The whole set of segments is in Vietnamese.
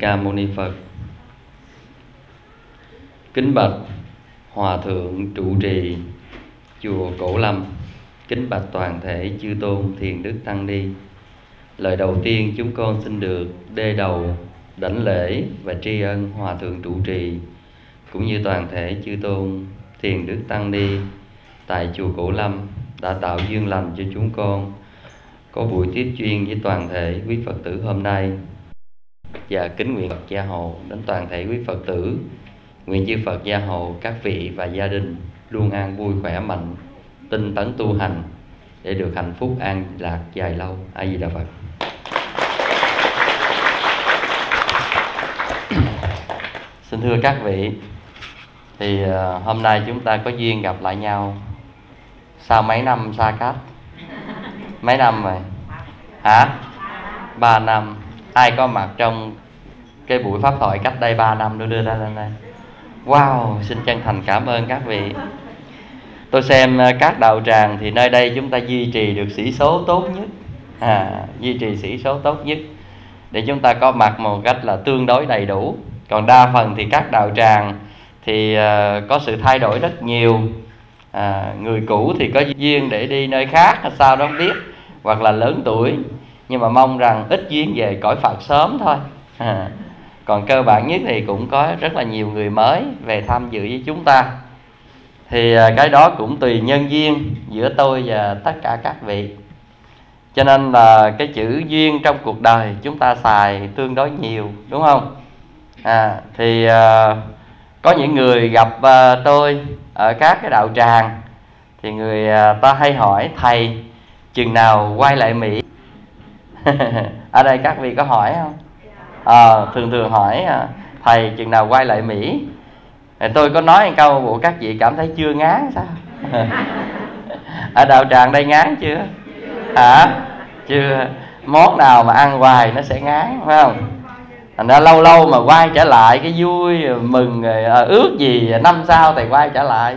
Ca Mâu Ni Phật. Kính bạch Hòa thượng trụ trì, chùa Cổ Lâm. Kính bạch toàn thể chư tôn thiền đức tăng ni. Lời đầu tiên chúng con xin được đê đầu, đảnh lễ và tri ân Hòa thượng trụ trì, cũng như toàn thể chư tôn thiền đức tăng ni tại chùa Cổ Lâm đã tạo duyên lành cho chúng con có buổi tiếp chuyên với toàn thể quý Phật tử hôm nay và kính nguyện Phật gia hộ đến toàn thể quý Phật tử. Nguyện chư Phật gia hộ các vị và gia đình luôn an vui, khỏe, mạnh, tinh tấn tu hành để được hạnh phúc, an lạc dài lâu. A di đà phật. Xin thưa các vị, thì ờ, hôm nay chúng ta có duyên gặp lại nhau sau mấy năm xa cách mấy năm rồi? Hả? Ba năm ai có mặt trong cái buổi pháp thoại cách đây ba năm tôi đưa ra lên đây wow xin chân thành cảm ơn các vị. Tôi xem ờ, các đạo tràng thì nơi đây chúng ta duy trì được sĩ số tốt nhất. À, duy trì sĩ số tốt nhất. Để chúng ta có mặt một cách là tương đối đầy đủ. Còn đa phần thì các đạo tràng thì uh, có sự thay đổi rất nhiều. À, người cũ thì có duyên để đi nơi khác sau sao đó không biết. Hoặc là lớn tuổi nhưng mà mong rằng ít duyên về cõi phật sớm thôi. À, còn cơ bản nhất thì cũng có rất là nhiều người mới về tham dự với chúng ta. Thì à, cái đó cũng tùy nhân duyên giữa tôi và tất cả các vị. Cho nên là cái chữ duyên trong cuộc đời chúng ta xài tương đối nhiều đúng không? À, thì à, có những người gặp à, tôi ở các cái đạo tràng thì người ta hay hỏi thầy chừng nào quay lại mỹ? ở đây các vị có hỏi không? À, thường thường hỏi ờ, thầy chừng nào quay lại mỹ? Tôi có nói một câu bộ các vị cảm thấy chưa ngán sao? Ở đạo tràng đây ngán chưa? Hả? Chưa. Món nào mà ăn hoài nó sẽ ngán phải không? Thành ra lâu lâu mà quay trở lại cái vui mừng ờ, ước gì năm sau thầy quay trở lại.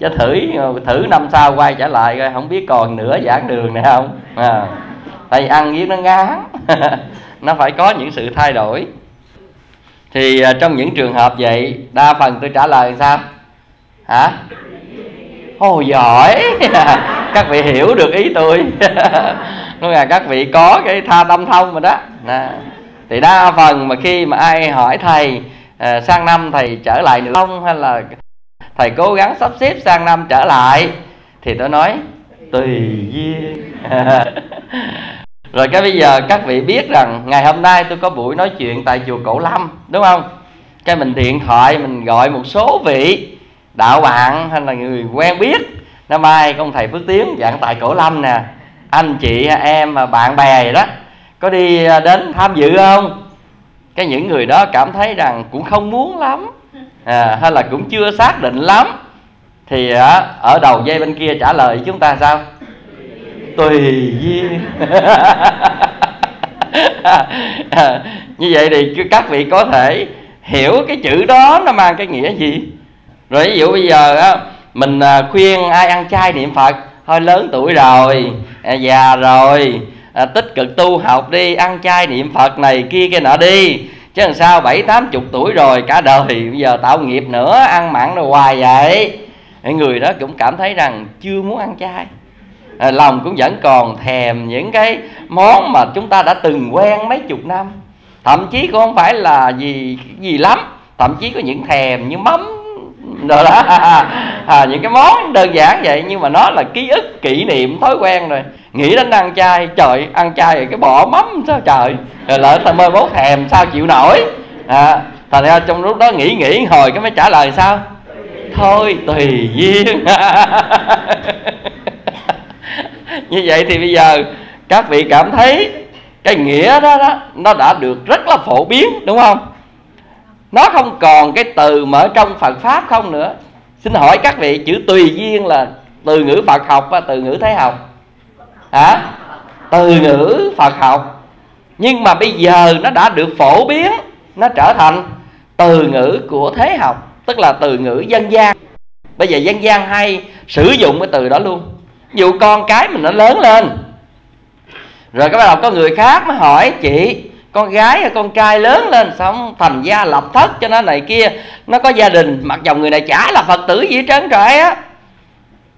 Cho thử thử năm sau quay trở lại coi không biết còn nửa giảng đường này không? À, tại vì ăn với nó ngán. Nó phải có những sự thay đổi. Thì à, trong những trường hợp vậy đa phần tôi trả lời sao? Hả? Ô giỏi các vị hiểu được ý tôi. Nói là các vị có cái tha tâm thông rồi đó. Nè. thì đa phần mà khi mà ai hỏi thầy à, sang năm thầy trở lại nữa không? Hay là thầy cố gắng sắp xếp sang năm trở lại? Thì tôi nói tùy duyên. Rồi cái bây giờ các vị biết rằng ngày hôm nay tôi có buổi nói chuyện tại chùa Cổ Lâm đúng không? Cái mình điện thoại mình gọi một số vị đạo bạn hay là người quen biết. Năm mai công thầy Phước Tiến giảng tại Cổ Lâm nè. Anh chị em bạn bè đó. Có đi à, đến tham dự không? Cái những người đó cảm thấy rằng cũng không muốn lắm à, hay là cũng chưa xác định lắm thì ở đầu dây bên kia trả lời chúng ta sao? Tùy duyên. Như vậy thì các vị có thể hiểu cái chữ đó nó mang cái nghĩa gì. Rồi ví dụ bây giờ á mình à, khuyên ai ăn chay niệm phật hơi lớn tuổi rồi à, già rồi à, tích cực tu học đi ăn chay niệm phật này kia cái nọ đi. Chứ làm sao bảy tám chục tuổi rồi cả đời bây giờ tạo nghiệp nữa ăn mặn rồi hoài vậy người đó cũng cảm thấy rằng chưa muốn ăn chay. À, lòng cũng vẫn còn thèm những cái món mà chúng ta đã từng quen mấy chục năm. Thậm chí cũng không phải là gì gì lắm. Thậm chí có những thèm như mắm rồi đó. À, những cái món đơn giản vậy nhưng mà nó là ký ức kỷ niệm thói quen rồi. Nghĩ đến ăn chay trời ăn chay rồi cái bỏ mắm sao trời. Rồi lỡ ta mơ mốt thèm sao chịu nổi. À, thành ra trong lúc đó nghĩ nghĩ hồi cái mới trả lời sao? Thôi tùy duyên. Như vậy thì bây giờ các vị cảm thấy cái nghĩa đó, đó nó đã được rất là phổ biến đúng không? Nó không còn cái từ mà ở trong Phật pháp không nữa. Xin hỏi các vị chữ tùy duyên là từ ngữ Phật học và từ ngữ thế học? Hả? Từ ngữ Phật học. Nhưng mà bây giờ nó đã được phổ biến nó trở thành từ ngữ của thế học tức là từ ngữ dân gian. Bây giờ dân gian hay sử dụng cái từ đó luôn. Dù con cái mình nó lớn lên. Rồi các bắt đầu có người khác mới hỏi, chị, con gái hay con trai lớn lên xong thành gia lập thất cho nó này kia, nó có gia đình, mặc dòng người này chả là phật tử gì hết trơn trời á.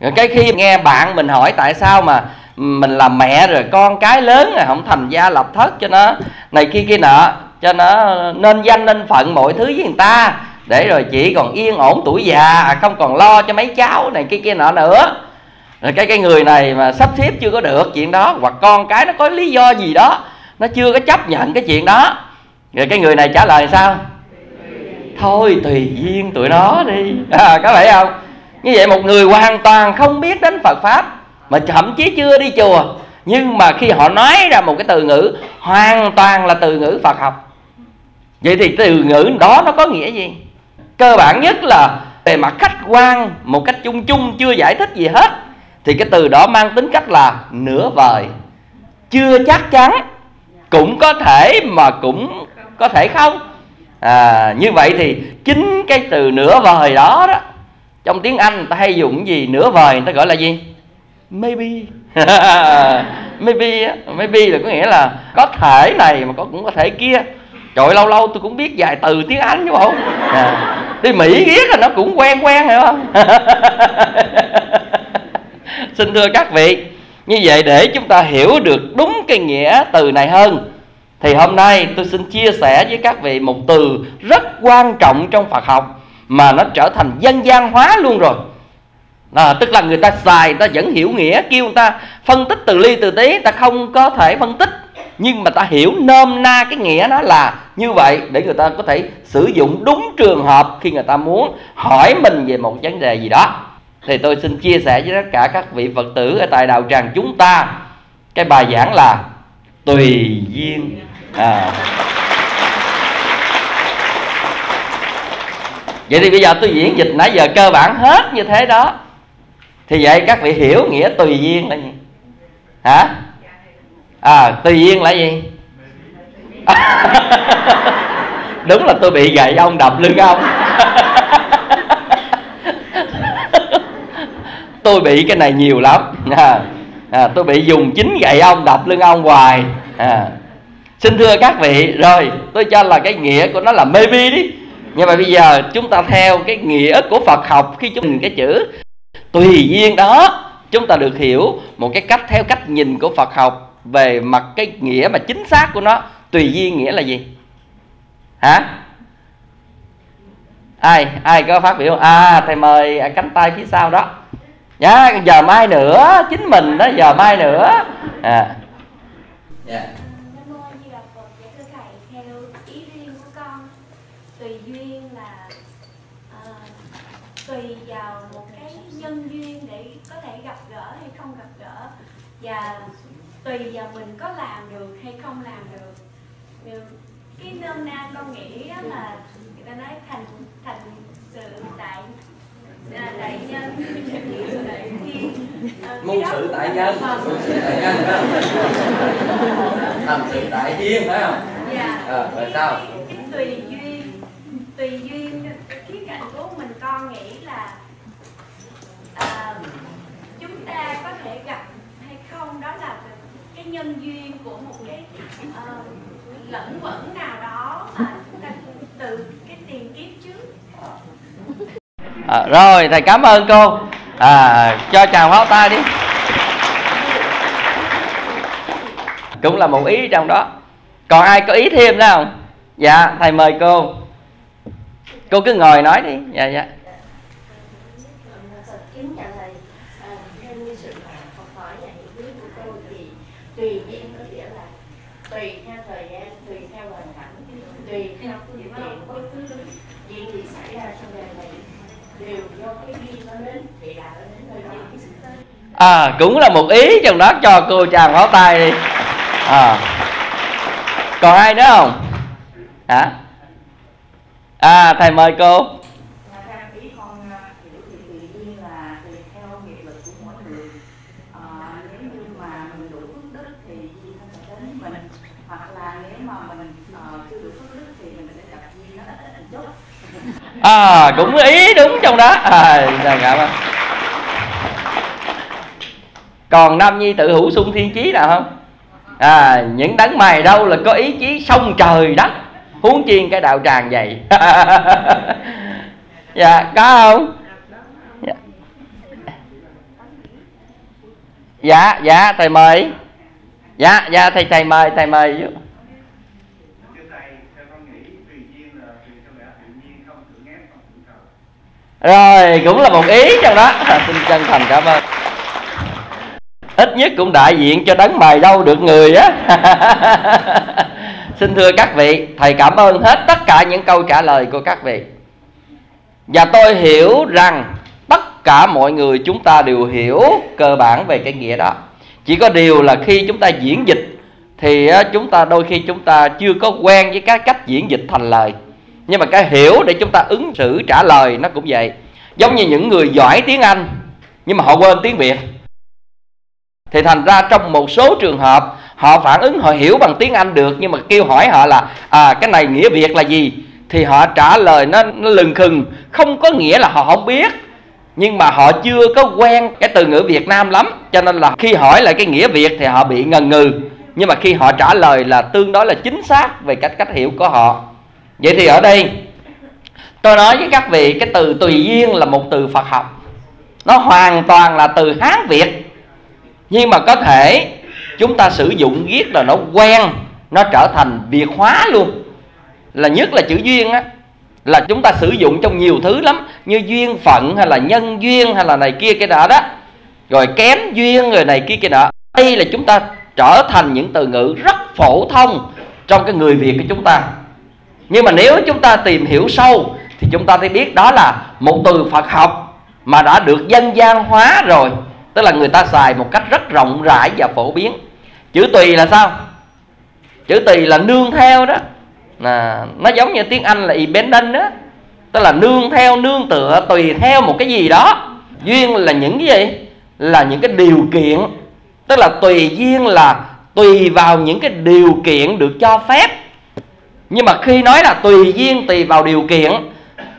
Rồi cái khi nghe bạn mình hỏi tại sao mà mình làm mẹ rồi con cái lớn rồi không thành gia lập thất cho nó này kia kia nọ, cho nó nên danh, nên phận mọi thứ với người ta để rồi chỉ còn yên ổn tuổi già à, không còn lo cho mấy cháu này kia kia nọ nữa. Rồi cái cái người này mà sắp xếp chưa có được chuyện đó hoặc con cái nó có lý do gì đó nó chưa có chấp nhận cái chuyện đó. Rồi cái người này trả lời sao? Thôi tùy duyên tụi nó đi. À, có phải không? Như vậy một người hoàn toàn không biết đến phật pháp mà thậm chí chưa đi chùa. Nhưng mà khi họ nói ra một cái từ ngữ hoàn toàn là từ ngữ phật học. Vậy thì từ ngữ đó nó có nghĩa gì? Cơ bản nhất là về mặt khách quan một cách chung chung chưa giải thích gì hết. Thì cái từ đó mang tính cách là nửa vời. Chưa chắc chắn cũng có thể mà cũng có thể không. À, như vậy thì chính cái từ nửa vời đó đó trong tiếng anh người ta hay dùng gì? Nửa vời người ta gọi là gì? Maybe. Maybe maybe là có nghĩa là có thể này mà có cũng có thể kia. Trời lâu lâu tôi cũng biết vài từ tiếng anh chứ không à, đi mỹ ghét là nó cũng quen quen hiểu không? Xin thưa các vị như vậy để chúng ta hiểu được đúng cái nghĩa từ này hơn thì hôm nay tôi xin chia sẻ với các vị một từ rất quan trọng trong Phật học mà nó trở thành dân gian hóa luôn rồi. À, tức là người ta xài người ta vẫn hiểu nghĩa kêu người ta phân tích từ ly từ tí ta không có thể phân tích nhưng mà ta hiểu nôm na cái nghĩa nó là như vậy để người ta có thể sử dụng đúng trường hợp khi người ta muốn hỏi mình về một vấn đề gì đó. Thì tôi xin chia sẻ với tất cả các vị phật tử ở tại đạo tràng chúng ta. Cái bài giảng là tùy duyên. À. vậy thì bây giờ tôi diễn dịch nãy giờ cơ bản hết như thế đó. Thì vậy các vị hiểu nghĩa tùy duyên là gì hả? À tùy duyên là gì? Đúng là tôi bị gậy ông đập lưng ông. Tôi bị cái này nhiều lắm. À, à, tôi bị dùng chính gậy ông đập lưng ông hoài. À. xin thưa các vị rồi tôi cho là cái nghĩa của nó là maybe đi. Nhưng mà bây giờ chúng ta theo cái nghĩa của Phật học khi chúng mình cái chữ. Tùy duyên đó chúng ta được hiểu một cái cách theo cách nhìn của Phật học về mặt cái nghĩa mà chính xác của nó tùy duyên nghĩa là gì? Hả? Ai? Ai có phát biểu? À thầy mời cánh tay phía sau đó. Dạ giờ mai nữa chính mình đó giờ mai nữa. À. Dạ. Tùy duyên là tùy vào một cái nhân duyên để có thể gặp gỡ hay không gặp gỡ và tùy vào mình có làm được hay không làm được. Cái nôm na con nghĩ là người ta nói thành thành sự tại à, đại nhân. Khi môn sự tại nhân. môn sự tại nhân thành sự tại duyên phải không? Dạ. À, rồi sao? tùy duyên tùy duyên khía cạnh của mình con nghĩ là à, chúng ta có thể gặp hay không đó là cái nhân duyên của một cái uh, lẫn quẩn nào đó mà chúng ta từ cái tiền kiếp trước. À, rồi thầy cảm ơn cô. À, cho chào pháo tay đi. Cũng là một ý trong đó. Còn ai có ý thêm nữa không? Dạ thầy mời cô. Cô cứ ngồi nói đi. Dạ dạ tùy duyên có nghĩa là tùy theo thời gian tùy theo hoàn cảnh tùy theo phương tiện bất cứ chuyện gì xảy ra trong đời này đều do cái duyên nó đến thì là nó đến nơi đó à cũng là một ý trong đó cho cô chàng pháo tay đi. À. Còn ai nữa không? Hả? À thầy mời cô. À cũng ý đúng trong đó. À cảm ơn còn nam nhi tự hữu sung thiên chí nào không? À những đấng mày đâu là có ý chí sông trời đất huống chiên cái đạo tràng vậy. Dạ có không? Dạ dạ, thầy mời. Dạ dạ thầy thầy mời thầy mời rồi cũng là một ý trong đó. Xin chân thành cảm ơn ít nhất cũng đại diện cho đấng mày đâu được người á. Xin thưa các vị, thầy cảm ơn hết tất cả những câu trả lời của các vị. Và tôi hiểu rằng tất cả mọi người chúng ta đều hiểu cơ bản về cái nghĩa đó. Chỉ có điều là khi chúng ta diễn dịch thì chúng ta đôi khi chúng ta chưa có quen với cái cách diễn dịch thành lời. Nhưng mà cái hiểu để chúng ta ứng xử trả lời nó cũng vậy. Giống như những người giỏi tiếng anh, nhưng mà họ quên tiếng việt thì thành ra trong một số trường hợp họ phản ứng họ hiểu bằng tiếng anh được nhưng mà kêu hỏi họ là à cái này nghĩa việt là gì? Thì họ trả lời nó, nó lừng khừng. Không có nghĩa là họ không biết nhưng mà họ chưa có quen cái từ ngữ Việt Nam lắm. Cho nên là khi hỏi lại cái nghĩa Việt thì họ bị ngần ngừ. Nhưng mà khi họ trả lời là tương đối là chính xác về cách cách hiểu của họ. Vậy thì ở đây tôi nói với các vị cái từ tùy duyên là một từ Phật học. Nó hoàn toàn là từ Hán Việt nhưng mà có thể chúng ta sử dụng viết là nó quen, nó trở thành việc hóa luôn. Là nhất là chữ duyên á. Là chúng ta sử dụng trong nhiều thứ lắm, như duyên phận hay là nhân duyên hay là này kia cái đó đó. Rồi kém duyên rồi này kia cái đó đây là chúng ta trở thành những từ ngữ rất phổ thông trong cái người việt của chúng ta. Nhưng mà nếu chúng ta tìm hiểu sâu thì chúng ta sẽ biết đó là một từ phật học mà đã được dân gian hóa rồi tức là người ta xài một cách rất rộng rãi và phổ biến. Chữ tùy là sao? Chữ tùy là nương theo đó. Là nó giống như tiếng anh là dependent đó. Tức là nương theo, nương tựa, tùy theo một cái gì đó. Duyên là những cái gì? Là những cái điều kiện. Tức là tùy duyên là tùy vào những cái điều kiện được cho phép. Nhưng mà khi nói là tùy duyên, tùy vào điều kiện,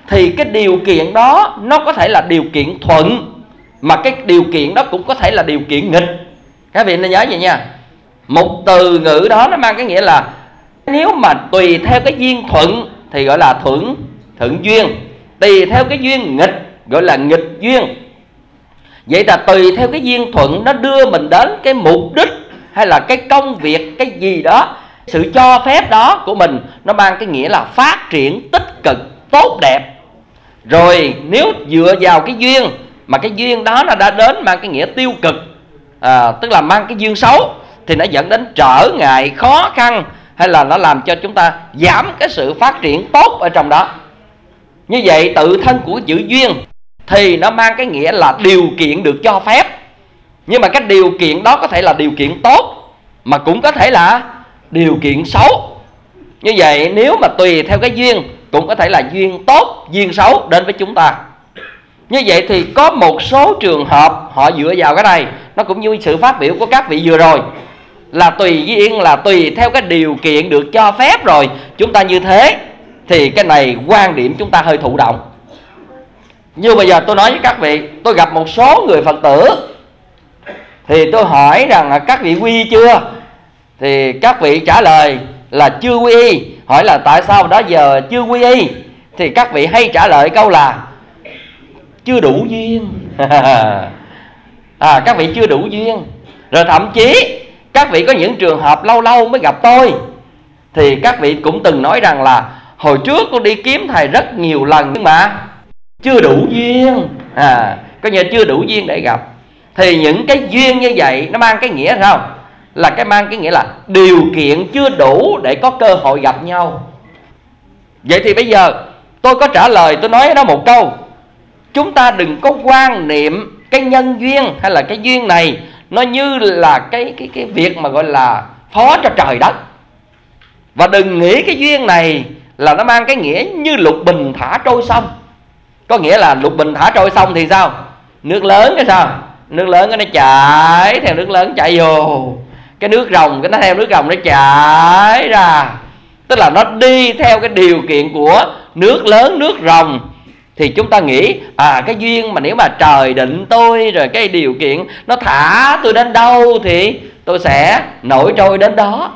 thì cái điều kiện đó nó có thể là điều kiện thuận mà cái điều kiện đó cũng có thể là điều kiện nghịch. Các vị nên nhớ vậy nha. Một từ ngữ đó nó mang cái nghĩa là nếu mà tùy theo cái duyên thuận thì gọi là thuận thuận duyên. Tùy theo cái duyên nghịch gọi là nghịch duyên. Vậy là tùy theo cái duyên thuận nó đưa mình đến cái mục đích hay là cái công việc, cái gì đó. Sự cho phép đó của mình nó mang cái nghĩa là phát triển tích cực, tốt đẹp. Rồi nếu dựa vào cái duyên mà cái duyên đó nó đã đến mang cái nghĩa tiêu cực. À, tức là mang cái duyên xấu thì nó dẫn đến trở ngại khó khăn hay là nó làm cho chúng ta giảm cái sự phát triển tốt ở trong đó. Như vậy tự thân của chữ duyên thì nó mang cái nghĩa là điều kiện được cho phép. Nhưng mà cái điều kiện đó có thể là điều kiện tốt mà cũng có thể là điều kiện xấu. Như vậy nếu mà tùy theo cái duyên cũng có thể là duyên tốt duyên xấu đến với chúng ta như vậy thì có một số trường hợp họ dựa vào cái này. Nó cũng như sự phát biểu của các vị vừa rồi. Là tùy duyên là tùy theo cái điều kiện được cho phép rồi. Chúng ta như thế thì cái này quan điểm chúng ta hơi thụ động. Như bây giờ tôi nói với các vị, tôi gặp một số người phật tử. Thì tôi hỏi rằng các vị quy chưa? Thì các vị trả lời là chưa quy. Y hỏi là tại sao đó giờ chưa quy? Y thì các vị hay trả lời câu là chưa đủ duyên. À các vị chưa đủ duyên. Rồi thậm chí, các vị có những trường hợp lâu lâu mới gặp tôi. Thì các vị cũng từng nói rằng là, hồi trước con đi kiếm thầy rất nhiều lần nhưng mà chưa đủ duyên. À có nghĩa chưa đủ duyên để gặp. Thì những cái duyên như vậy nó mang cái nghĩa sao? Là cái mang cái nghĩa là điều kiện chưa đủ để có cơ hội gặp nhau. Vậy thì bây giờ tôi có trả lời, tôi nói đó một câu chúng ta đừng có quan niệm cái nhân duyên hay là cái duyên này, nó như là cái cái cái việc mà gọi là phó cho trời đất. Và đừng nghĩ cái duyên này là nó mang cái nghĩa như lục bình thả trôi sông. Có nghĩa là lục bình thả trôi sông thì sao? Nước lớn cái sao? Nước lớn cái nó chảy theo nước lớn chảy vô. Cái nước rồng cái nó theo nước rồng nó chảy ra. Tức là nó đi theo cái điều kiện của nước lớn, nước rồng thì chúng ta nghĩ à cái duyên mà nếu mà trời định tôi rồi cái điều kiện nó thả tôi đến đâu thì tôi sẽ nổi trôi đến đó.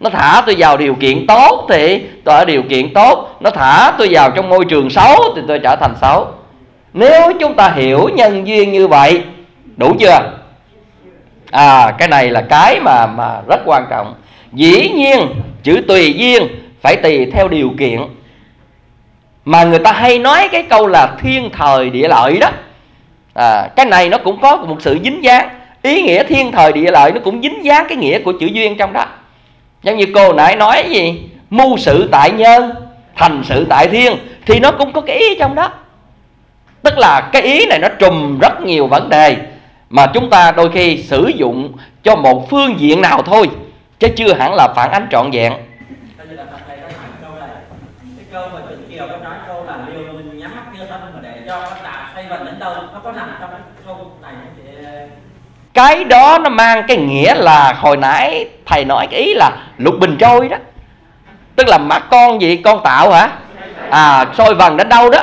Nó thả tôi vào điều kiện tốt thì tôi ở điều kiện tốt. Nó thả tôi vào trong môi trường xấu thì tôi trở thành xấu. Nếu chúng ta hiểu nhân duyên như vậy, đủ chưa? À cái này là cái mà mà rất quan trọng. Dĩ nhiên, chữ tùy duyên phải tùy theo điều kiện mà người ta hay nói cái câu là thiên thời địa lợi đó. À, cái này nó cũng có một sự dính dáng. Ý nghĩa thiên thời địa lợi nó cũng dính dáng cái nghĩa của chữ duyên trong đó. Giống như cô nãy nói gì? Mưu sự tại nhân thành sự tại thiên. Thì nó cũng có cái ý trong đó. Tức là cái ý này nó trùm rất nhiều vấn đề mà chúng ta đôi khi sử dụng cho một phương diện nào thôi chứ chưa hẳn là phản ánh trọn vẹn. Câu mà Trịnh Kiều có nói câu là liều mình nhắm mắt đưa thân mà để cho nó tạ xoay vần đến đâu nó có nằm trong cái câu này thì cái đó nó mang cái nghĩa là hồi nãy thầy nói cái ý là lục bình trôi đó. Tức là mắt con gì, con tạo hả? À sôi vần đến đâu đó.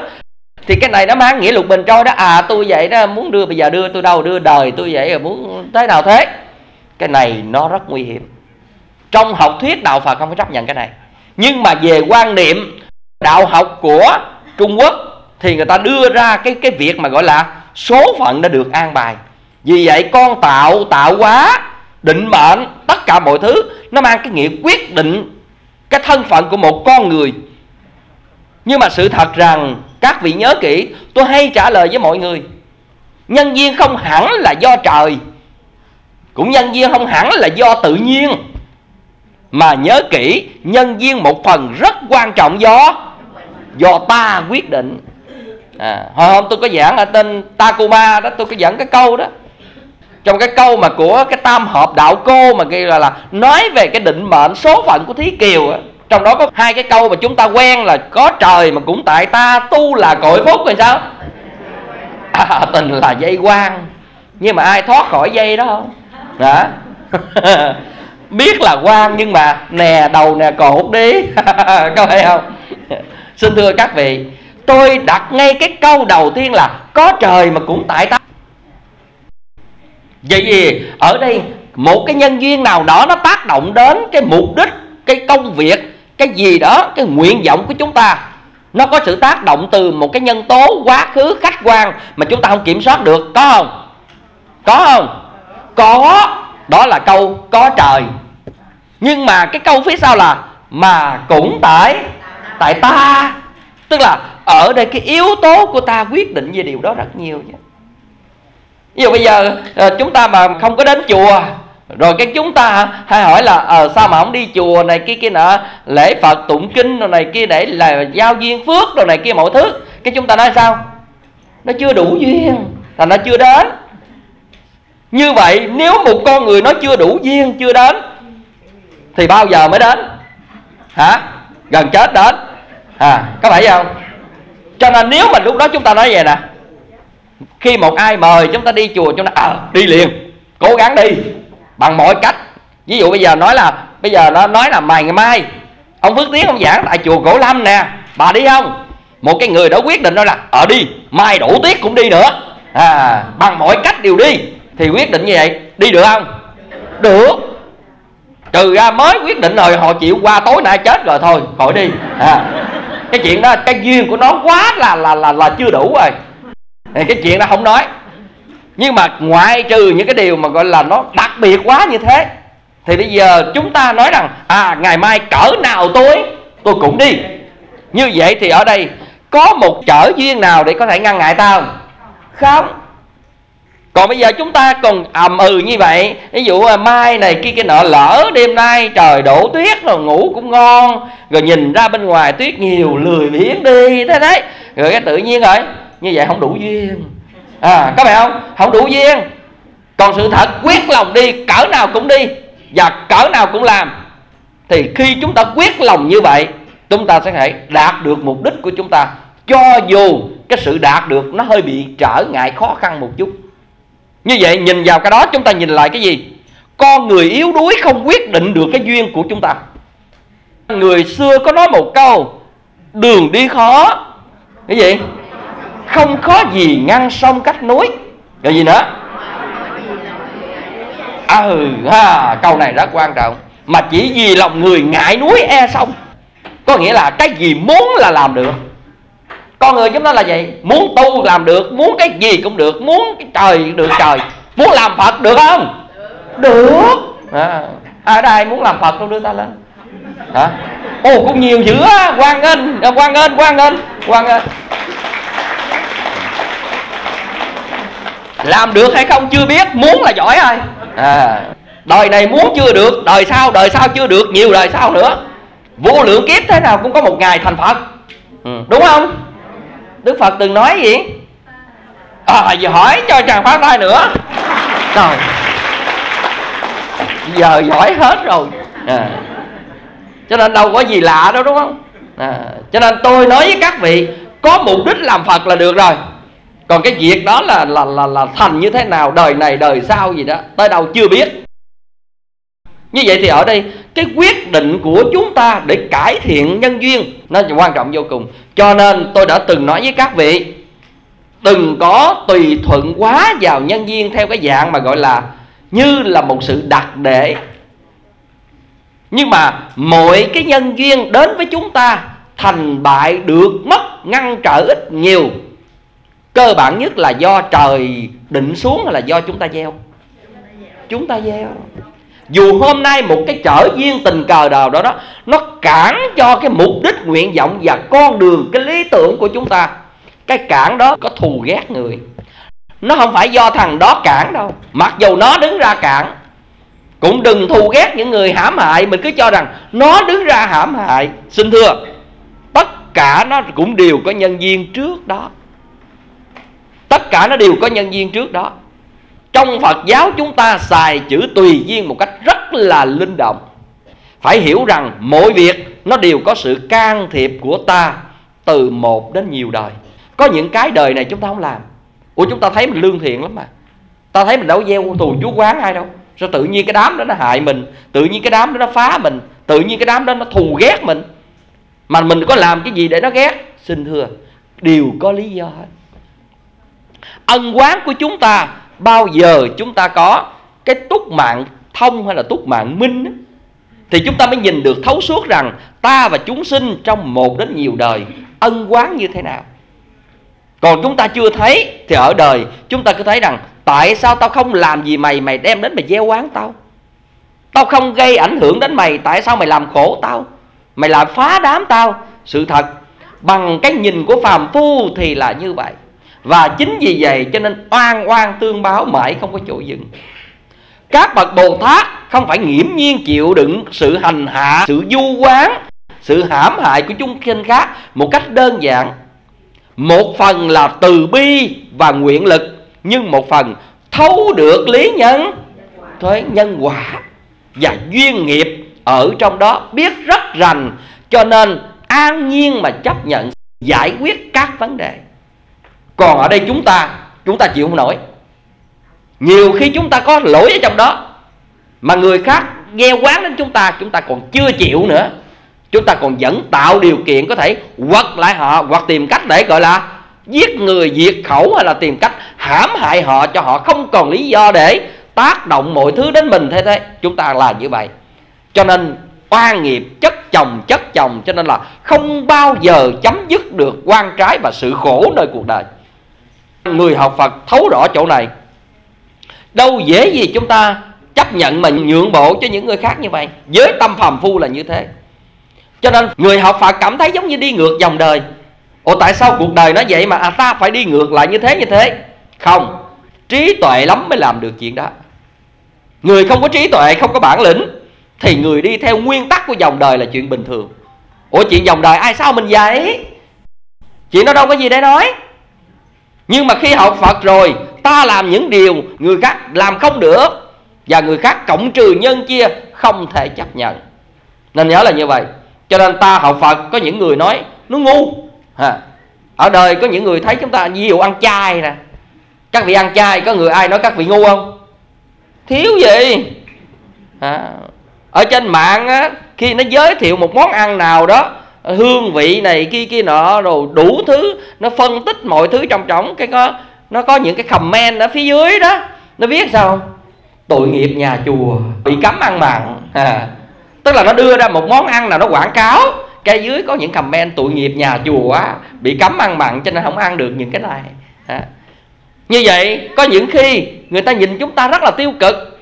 Thì cái này nó mang nghĩa lục bình trôi đó. À tôi vậy đó, muốn đưa, bây giờ đưa tôi đâu, đưa đời tôi vậy rồi muốn thế nào thế? Cái này nó rất nguy hiểm. Trong học thuyết đạo phật không có chấp nhận cái này. Nhưng mà về quan niệm đạo học của trung quốc thì người ta đưa ra cái cái việc mà gọi là số phận đã được an bài vì vậy con tạo tạo hóa định mệnh tất cả mọi thứ nó mang cái nghĩa quyết định cái thân phận của một con người. Nhưng mà sự thật rằng các vị nhớ kỹ tôi hay trả lời với mọi người nhân viên không hẳn là do trời cũng nhân viên không hẳn là do tự nhiên. Mà nhớ kỹ nhân viên một phần rất quan trọng do do ta quyết định. À, hồi hôm tôi có giảng ở tên Takuma đó tôi có giảng cái câu đó trong cái câu mà của cái tam hợp đạo cô mà kia là, là nói về cái định mệnh số phận của thí kiều á trong đó có hai cái câu mà chúng ta quen là có trời mà cũng tại ta tu là cội phúc rồi sao? À, tình là dây quan nhưng mà ai thoát khỏi dây đó không? Hả? Biết là quan nhưng mà nè đầu nè cột đi có phải không? Xin thưa các vị tôi đặt ngay cái câu đầu tiên là có trời mà cũng tại ta vậy thì ở đây một cái nhân duyên nào đó nó tác động đến cái mục đích, cái công việc, cái gì đó, cái nguyện vọng của chúng ta, nó có sự tác động từ một cái nhân tố quá khứ khách quan mà chúng ta không kiểm soát được, có không? Có không? Có. Đó là câu có trời. Nhưng mà cái câu phía sau là, mà cũng tại tại ta. Tức là ở đây cái yếu tố của ta quyết định về điều đó rất nhiều chứ ví dụ bây giờ ờ, chúng ta mà không có đến chùa, rồi cái chúng ta hay hỏi là ờ sao mà không đi chùa này kia kia nọ, lễ phật, tụng kinh rồi này kia để là giao duyên phước rồi này kia mọi thứ. Cái chúng ta nói sao? Nó chưa đủ duyên, là nó chưa đến. Như vậy, nếu một con người nó chưa đủ duyên, chưa đến, thì bao giờ mới đến? Hả? Gần chết đến. À có phải không? Cho nên nếu mà lúc đó chúng ta nói vậy nè khi một ai mời chúng ta đi chùa chúng ta à, đi liền cố gắng đi. Bằng mọi cách. Ví dụ bây giờ nói là bây giờ nó nói là mày ngày mai ông phước tiến ông giảng tại chùa cổ lâm nè bà đi không? Một cái người đó quyết định nói là ở đi mai đủ tiết cũng đi nữa. À bằng mọi cách đều đi thì quyết định như vậy đi được không? Được. Trừ ra mới quyết định rồi họ chịu qua tối nay chết rồi thôi khỏi đi. À cái chuyện đó cái duyên của nó quá là là là là chưa đủ rồi cái chuyện đó không nói. Nhưng mà ngoại trừ những cái điều mà gọi là nó đặc biệt quá như thế, thì bây giờ chúng ta nói rằng à ngày mai cỡ nào tôi tôi cũng đi. Như vậy thì ở đây có một trở duyên nào để có thể ngăn ngại ta không? Không. Còn bây giờ chúng ta còn ầm ừ như vậy, ví dụ à, mai này kia kia nọ, lỡ đêm nay trời đổ tuyết rồi ngủ cũng ngon, rồi nhìn ra bên ngoài tuyết nhiều lười biếng đi, thế đấy. Rồi cái tự nhiên rồi như vậy không đủ duyên. À có phải không? Không đủ duyên. Còn sự thật, quyết lòng đi, cỡ nào cũng đi và cỡ nào cũng làm. Thì khi chúng ta quyết lòng như vậy, chúng ta sẽ hãy đạt được mục đích của chúng ta. Cho dù cái sự đạt được nó hơi bị trở ngại khó khăn một chút. Như vậy, nhìn vào cái đó, chúng ta nhìn lại cái gì? Con người yếu đuối không quyết định được cái duyên của chúng ta. Người xưa có nói một câu, đường đi khó. Cái gì? Không khó gì ngăn sông cách núi. Rồi gì nữa? Ừ ha câu này rất quan trọng. Mà chỉ vì lòng người ngại núi e sông có nghĩa là cái gì muốn là làm được. Con người chúng ta là vậy muốn tu làm được muốn cái gì cũng được muốn cái trời được trời. Muốn làm phật được không? Được. À, ở đây muốn làm phật đâu đưa ta lên? Hả? Ồ cũng nhiều dữ á quan nghênh à, quan nghênh quan nghênh quan nghênh làm được hay không chưa biết muốn là giỏi rồi à, đời này muốn chưa được đời sau đời sau chưa được nhiều đời sau nữa. Vô lượng kiếp thế nào cũng có một ngày thành phật. Ừ, đúng không? Đức phật từng nói gì? À giờ hỏi cho chàng phát tay nữa. Rồi. Giờ giỏi hết rồi. À. cho nên đâu có gì lạ đâu đúng không? À. cho nên tôi nói với các vị có mục đích làm phật là được rồi còn cái việc đó là là là là thành như thế nào, đời này, đời sau gì đó, tới đâu chưa biết. Như vậy thì ở đây, cái quyết định của chúng ta để cải thiện nhân duyên, nó quan trọng vô cùng. Cho nên tôi đã từng nói với các vị, đừng có tùy thuận quá vào nhân duyên theo cái dạng mà gọi là như là một sự đặc để nhưng mà mọi cái nhân duyên đến với chúng ta thành bại được mất ngăn trở ít nhiều cơ bản nhất là do trời định xuống hay là do chúng ta gieo? Chúng ta gieo. Dù hôm nay một cái trở duyên tình cờ nào đó đó, nó cản cho cái mục đích, nguyện vọng và con đường, cái lý tưởng của chúng ta. Cái cản đó có thù ghét người. Nó không phải do thằng đó cản đâu. Mặc dù nó đứng ra cản, cũng đừng thù ghét những người hãm hại. Mình cứ cho rằng nó đứng ra hãm hại. Xin thưa, tất cả nó cũng đều có nhân viên trước đó tất cả nó đều có nhân duyên trước đó. Trong phật giáo chúng ta xài chữ tùy duyên một cách rất là linh động. Phải hiểu rằng mỗi việc nó đều có sự can thiệp của ta từ một đến nhiều đời. Có những cái đời này chúng ta không làm. Ủa, chúng ta thấy mình lương thiện lắm mà. Ta thấy mình đâu gieo thù chú quán ai đâu. Sao tự nhiên cái đám đó nó hại mình? Tự nhiên cái đám đó nó phá mình? Tự nhiên cái đám đó nó thù ghét mình? Mà mình có làm cái gì để nó ghét? Xin thưa đều có lý do hết ân quán của chúng ta, bao giờ chúng ta có cái túc mạng thông hay là túc mạng minh thì chúng ta mới nhìn được thấu suốt rằng ta và chúng sinh trong một đến nhiều đời ân quán như thế nào. Còn chúng ta chưa thấy thì ở đời chúng ta cứ thấy rằng tại sao tao không làm gì mày mày đem đến mày gieo quán tao? Tao không gây ảnh hưởng đến mày, tại sao mày làm khổ tao? Mày làm phá đám tao? Sự thật, bằng cái nhìn của phàm phu thì là như vậy và chính vì vậy cho nên oan oan tương báo mãi không có chỗ dừng. Các bậc bồ tát không phải nghiễm nhiên chịu đựng sự hành hạ, sự du quán sự hãm hại của chúng sinh khác một cách đơn giản. Một phần là từ bi và nguyện lực, nhưng một phần thấu được lý nhân, thuế nhân quả và duyên nghiệp ở trong đó biết rất rành, cho nên an nhiên mà chấp nhận giải quyết các vấn đề còn ở đây chúng ta chúng ta chịu không nổi. Nhiều khi chúng ta có lỗi ở trong đó, mà người khác nghe quán đến chúng ta chúng ta còn chưa chịu nữa. Chúng ta còn vẫn tạo điều kiện có thể quật lại họ, hoặc tìm cách để, gọi là, giết người diệt khẩu, hay là tìm cách hãm hại họ cho họ không còn lý do để tác động mọi thứ đến mình. Thế thế, chúng ta là như vậy. Cho nên oan nghiệp chất chồng chất chồng, cho nên là không bao giờ chấm dứt được quan trái và sự khổ nơi cuộc đời người học Phật thấu rõ chỗ này. Đâu dễ gì chúng ta chấp nhận mà nhượng bộ cho những người khác như vậy? Với tâm phàm phu là như thế. Cho nên người học Phật cảm thấy giống như đi ngược dòng đời. Ồ tại sao cuộc đời nó vậy mà à, ta phải đi ngược lại như thế như thế? Không. Trí tuệ lắm mới làm được chuyện đó. Người không có trí tuệ không có bản lĩnh Thì người đi theo nguyên tắc của dòng đời là chuyện bình thường. Ủa chuyện dòng đời ai sao mình vậy? Chuyện đó đâu có gì để nói. Nhưng mà khi học Phật rồi Ta làm những điều người khác làm không được Và người khác cộng trừ nhân chia Không thể chấp nhận. Nên nhớ là như vậy. Cho nên ta học Phật có những người nói Nó ngu. Ha. ở đời có những người thấy chúng ta ví dụ ăn chay nè. Các vị ăn chay có người ai nói các vị ngu không? Thiếu gì? À, ở trên mạng á, khi nó giới thiệu một món ăn nào đó Ờ, hương vị này kia kia nọ rồi đủ thứ. Nó phân tích mọi thứ trong trống cái có nó có những cái comment ở phía dưới đó. Nó viết sao tội nghiệp nhà chùa bị cấm ăn mặn. À, tức là nó đưa ra một món ăn nào nó quảng cáo. Cái dưới có những comment tội nghiệp nhà chùa bị cấm ăn mặn cho nên không ăn được những cái này. À. như vậy có những khi người ta nhìn chúng ta rất là tiêu cực.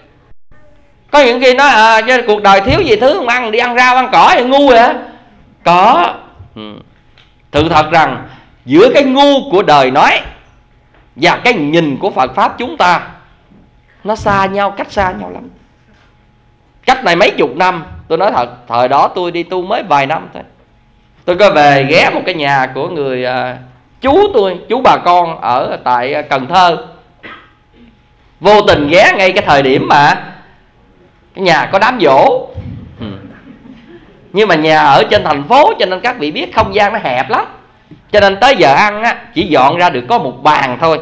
Có những khi nói à cuộc đời thiếu gì thứ không ăn đi ăn rau ăn cỏ thì ngu vậy có ừ. sự thật rằng giữa cái ngu của đời nói và cái nhìn của Phật pháp chúng ta nó xa nhau cách xa nhau lắm cách này mấy chục năm tôi nói thật thời đó tôi đi tu mới vài năm thôi tôi có về ghé một cái nhà của người uh, chú tôi chú bà con ở tại à, cần thơ vô tình ghé ngay cái thời điểm mà cái nhà có đám dỗ nhưng mà nhà ở trên thành phố cho nên các vị biết không gian nó hẹp lắm. Cho nên tới giờ ăn á chỉ dọn ra được có một bàn thôi.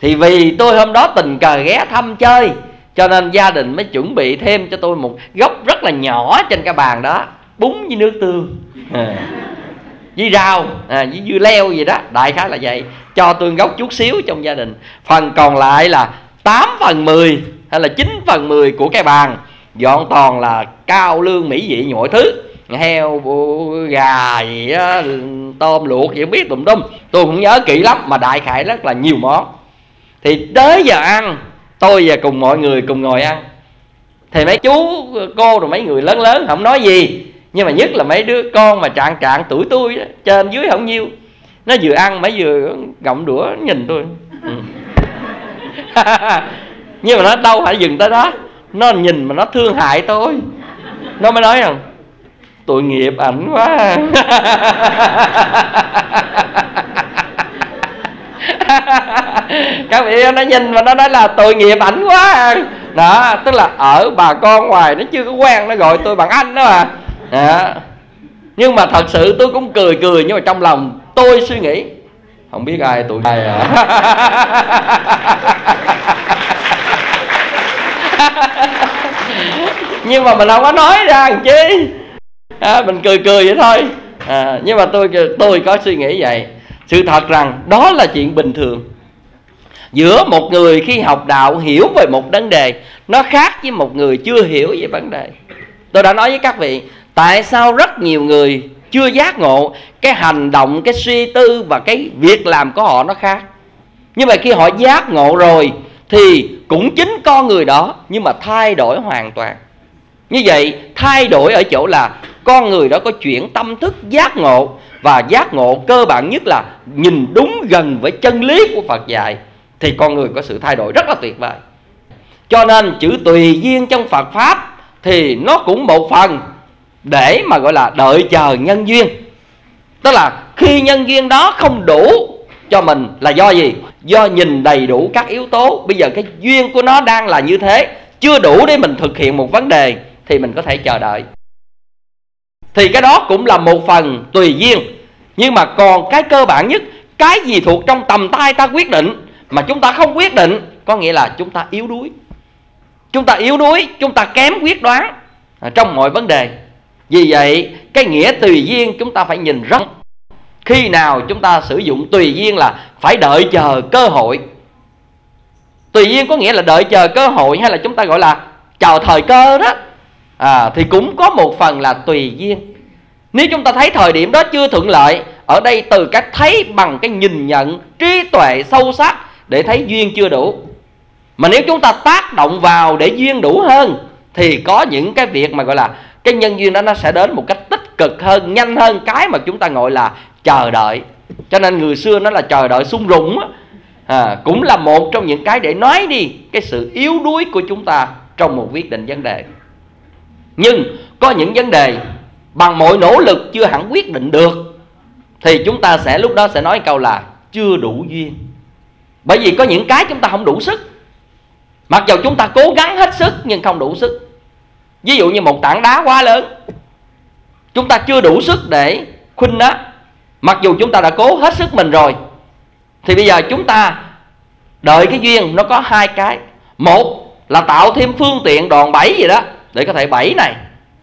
Thì vì tôi hôm đó tình cờ ghé thăm chơi cho nên gia đình mới chuẩn bị thêm cho tôi một góc rất là nhỏ trên cái bàn đó bún với nước tương. À. với rau à, với dưa leo gì đó đại khái là vậy. Cho tôi góc chút xíu trong gia đình. Phần còn lại là 8 phần 10 hay là 9 phần 10 của cái bàn dọn toàn là cao lương mỹ vị mọi thứ. Heo gà gì đó, tôm luộc gì không biết tùm tùm. Tôi cũng nhớ kỹ lắm mà đại khải rất là nhiều món. Thì tới giờ ăn tôi và cùng mọi người cùng ngồi ăn. Thì mấy chú cô rồi mấy người lớn lớn không nói gì. Nhưng mà nhất là mấy đứa con mà trạng trạng tuổi tôi đó, trên dưới không nhiêu. Nó vừa ăn mấy vừa gọng đũa nhìn tôi. Ừ. nhưng mà nó đâu phải dừng tới đó nó nhìn mà nó thương hại tôi. Nó mới nói rằng, tội nghiệp ảnh quá. Các vị nó nhìn mà nó nói là tội nghiệp ảnh quá. Đó, tức là ở bà con ngoài nó chưa có quen, nó gọi tôi bằng anh đó mà đó. nhưng mà thật sự tôi cũng cười cười, nhưng mà trong lòng tôi suy nghĩ, không biết ai tụi ai à nhưng mà mình không có nói ra làm chi. À, mình cười cười vậy thôi. À, nhưng mà tôi tôi có suy nghĩ vậy. Sự thật rằng đó là chuyện bình thường. Giữa một người khi học đạo hiểu về một vấn đề nó khác với một người chưa hiểu về vấn đề. Tôi đã nói với các vị tại sao rất nhiều người chưa giác ngộ cái hành động cái suy tư và cái việc làm của họ nó khác? Nhưng mà khi họ giác ngộ rồi thì cũng chính con người đó, nhưng mà thay đổi hoàn toàn. Như vậy, thay đổi ở chỗ là con người đó có chuyển tâm thức giác ngộ, và giác ngộ cơ bản nhất là nhìn đúng gần với chân lý của Phật dạy, thì con người có sự thay đổi rất là tuyệt vời. Cho nên chữ tùy duyên trong Phật pháp thì nó cũng một phần để mà gọi là đợi chờ nhân duyên. Tức là khi nhân duyên đó không đủ cho mình là do gì? Do nhìn đầy đủ các yếu tố, bây giờ cái duyên của nó đang là như thế, chưa đủ để mình thực hiện một vấn đề, thì mình có thể chờ đợi. Thì cái đó cũng là một phần tùy duyên. Nhưng mà còn cái cơ bản nhất, cái gì thuộc trong tầm tay ta quyết định, mà chúng ta không quyết định, có nghĩa là chúng ta yếu đuối. Chúng ta yếu đuối, chúng ta kém quyết đoán trong mọi vấn đề. Vì vậy, cái nghĩa tùy duyên chúng ta phải nhìn rất khi nào chúng ta sử dụng tùy duyên là phải đợi chờ cơ hội. Tùy duyên có nghĩa là đợi chờ cơ hội hay là chúng ta gọi là chờ thời cơ đó. À, thì cũng có một phần là tùy duyên. Nếu chúng ta thấy thời điểm đó chưa thuận lợi ở đây từ cách thấy bằng cái nhìn nhận trí tuệ sâu sắc để thấy duyên chưa đủ. Mà nếu chúng ta tác động vào để duyên đủ hơn thì có những cái việc mà gọi là cái nhân duyên đó nó sẽ đến một cách tích cực hơn nhanh hơn cái mà chúng ta gọi là chờ đợi. Cho nên người xưa nó là chờ đợi sung rụng á. À, cũng là một trong những cái để nói đi cái sự yếu đuối của chúng ta trong một quyết định vấn đề. Nhưng có những vấn đề bằng mọi nỗ lực chưa hẳn quyết định được thì chúng ta sẽ lúc đó sẽ nói câu là chưa đủ duyên. Bởi vì có những cái chúng ta không đủ sức. Mặc dù chúng ta cố gắng hết sức nhưng không đủ sức ví dụ như một tảng đá quá lớn chúng ta chưa đủ sức để khuynh nó mặc dù chúng ta đã cố hết sức mình rồi thì bây giờ chúng ta đợi cái duyên nó có hai cái. Một là tạo thêm phương tiện đòn bẩy gì đó để có thể bẫy này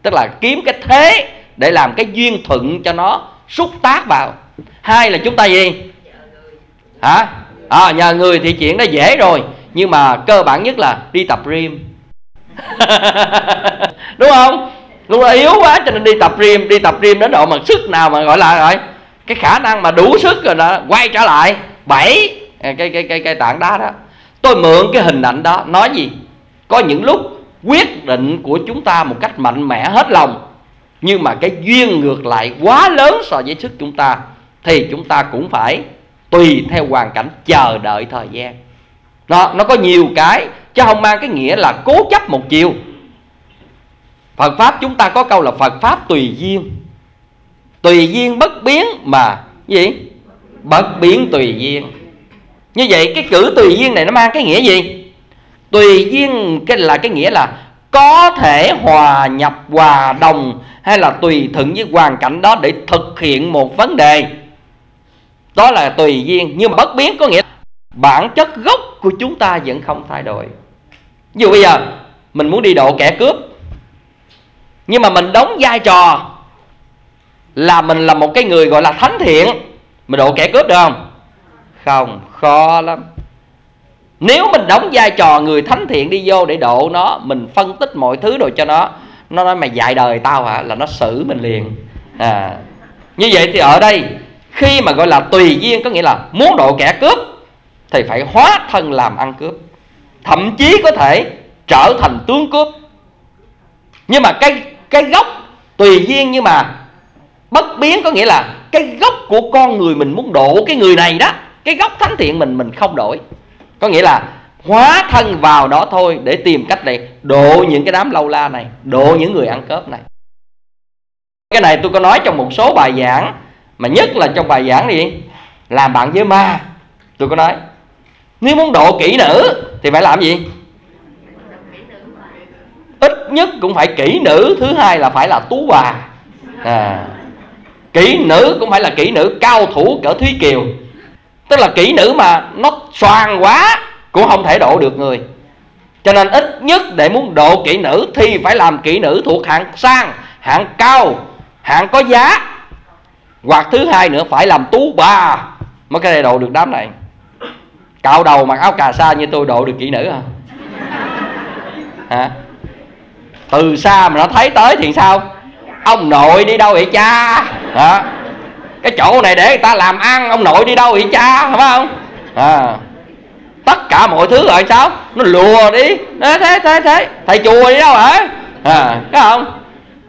tức là kiếm cái thế để làm cái duyên thuận cho nó xúc tác vào. Hai là chúng ta gì? Hả? À, nhờ người thì chuyện nó dễ rồi nhưng mà cơ bản nhất là đi tập gym. đúng không? Lúc đó yếu quá, cho nên đi tập gym, đi tập gym đến độ mà sức nào mà gọi là rồi cái khả năng mà đủ sức rồi đó, quay trở lại. Bảy à, cái cái cái cái tảng đá đó. Tôi mượn cái hình ảnh đó, nói gì? Có những lúc quyết định của chúng ta một cách mạnh mẽ hết lòng, nhưng mà cái duyên ngược lại quá lớn so với sức chúng ta, thì chúng ta cũng phải tùy theo hoàn cảnh chờ đợi thời gian nó nó có nhiều cái, chứ không mang cái nghĩa là cố chấp một chiều. Phật pháp chúng ta có câu là Phật pháp tùy duyên. Tùy duyên bất biến mà gì? Bất biến tùy duyên. Như vậy, cái chữ tùy duyên này nó mang cái nghĩa gì? Tùy duyên cái là cái nghĩa là có thể hòa nhập, hòa đồng, hay là tùy thuận với hoàn cảnh đó để thực hiện một vấn đề. Đó là tùy duyên, nhưng mà bất biến có nghĩa bản chất gốc của chúng ta vẫn không thay đổi. Ví dụ bây giờ, mình muốn đi độ kẻ cướp, nhưng mà mình đóng vai trò là mình là một cái người gọi là thánh thiện. Mình độ kẻ cướp được không? Không, khó lắm. Nếu mình đóng vai trò người thánh thiện đi vô để độ nó, mình phân tích mọi thứ rồi cho nó nó nói mày dạy đời tao hả? Là nó xử mình liền. À như vậy thì ở đây, khi mà gọi là tùy duyên có nghĩa là muốn độ kẻ cướp thì phải hóa thân làm ăn cướp. Thậm chí có thể trở thành tướng cướp. Nhưng mà cái cái gốc tùy duyên nhưng mà bất biến có nghĩa là cái gốc của con người mình muốn độ cái người này đó, cái gốc thánh thiện mình mình không đổi. Có nghĩa là hóa thân vào đó thôi để tìm cách để độ những cái đám lâu la này, độ những người ăn cướp này. Cái này tôi có nói trong một số bài giảng, mà nhất là trong bài giảng gì làm bạn với ma, tôi có nói nếu muốn độ kỹ nữ thì phải làm gì? Ít nhất cũng phải kỹ nữ thứ hai là phải là tú bà. À, kỹ nữ cũng phải là kỹ nữ cao thủ cỡ thúy kiều. Tức là kỹ nữ mà nó xoàn quá cũng không thể độ được người. Cho nên ít nhất để muốn độ kỹ nữ thì phải làm kỹ nữ thuộc hạng sang hạng cao hạng có giá. Hoặc thứ hai nữa phải làm tú bà mới có thể độ được đám này cạo đầu mặc áo cà sa như tôi độ được kỹ nữ hả? Hả? Từ xa mà nó thấy tới thì sao? Ông nội đi đâu vậy cha? Hả? cái chỗ này để người ta làm ăn, ông nội đi đâu vậy cha? Phải không? À tất cả mọi thứ rồi sao? Nó lùa đi. Thế thế thế thế. Thầy chùa đi đâu hả? À có không?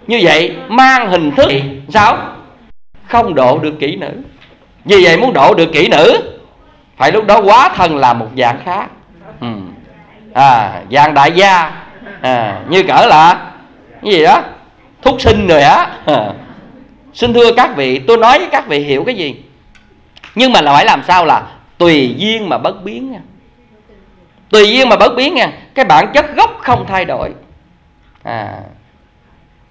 Như vậy mang hình thức sao? Không độ được kỹ nữ. Vì vậy muốn độ được kỹ nữ phải lúc đó quá thân là một dạng khác. Ừ. à dạng đại gia. À, như cỡ là cái gì đó? Thúc sinh rồi á. À. xin thưa các vị tôi nói với các vị hiểu cái gì? Nhưng mà là phải làm sao là tùy duyên mà bất biến nha. Tùy duyên mà bất biến nha. Cái bản chất gốc không thay đổi. À.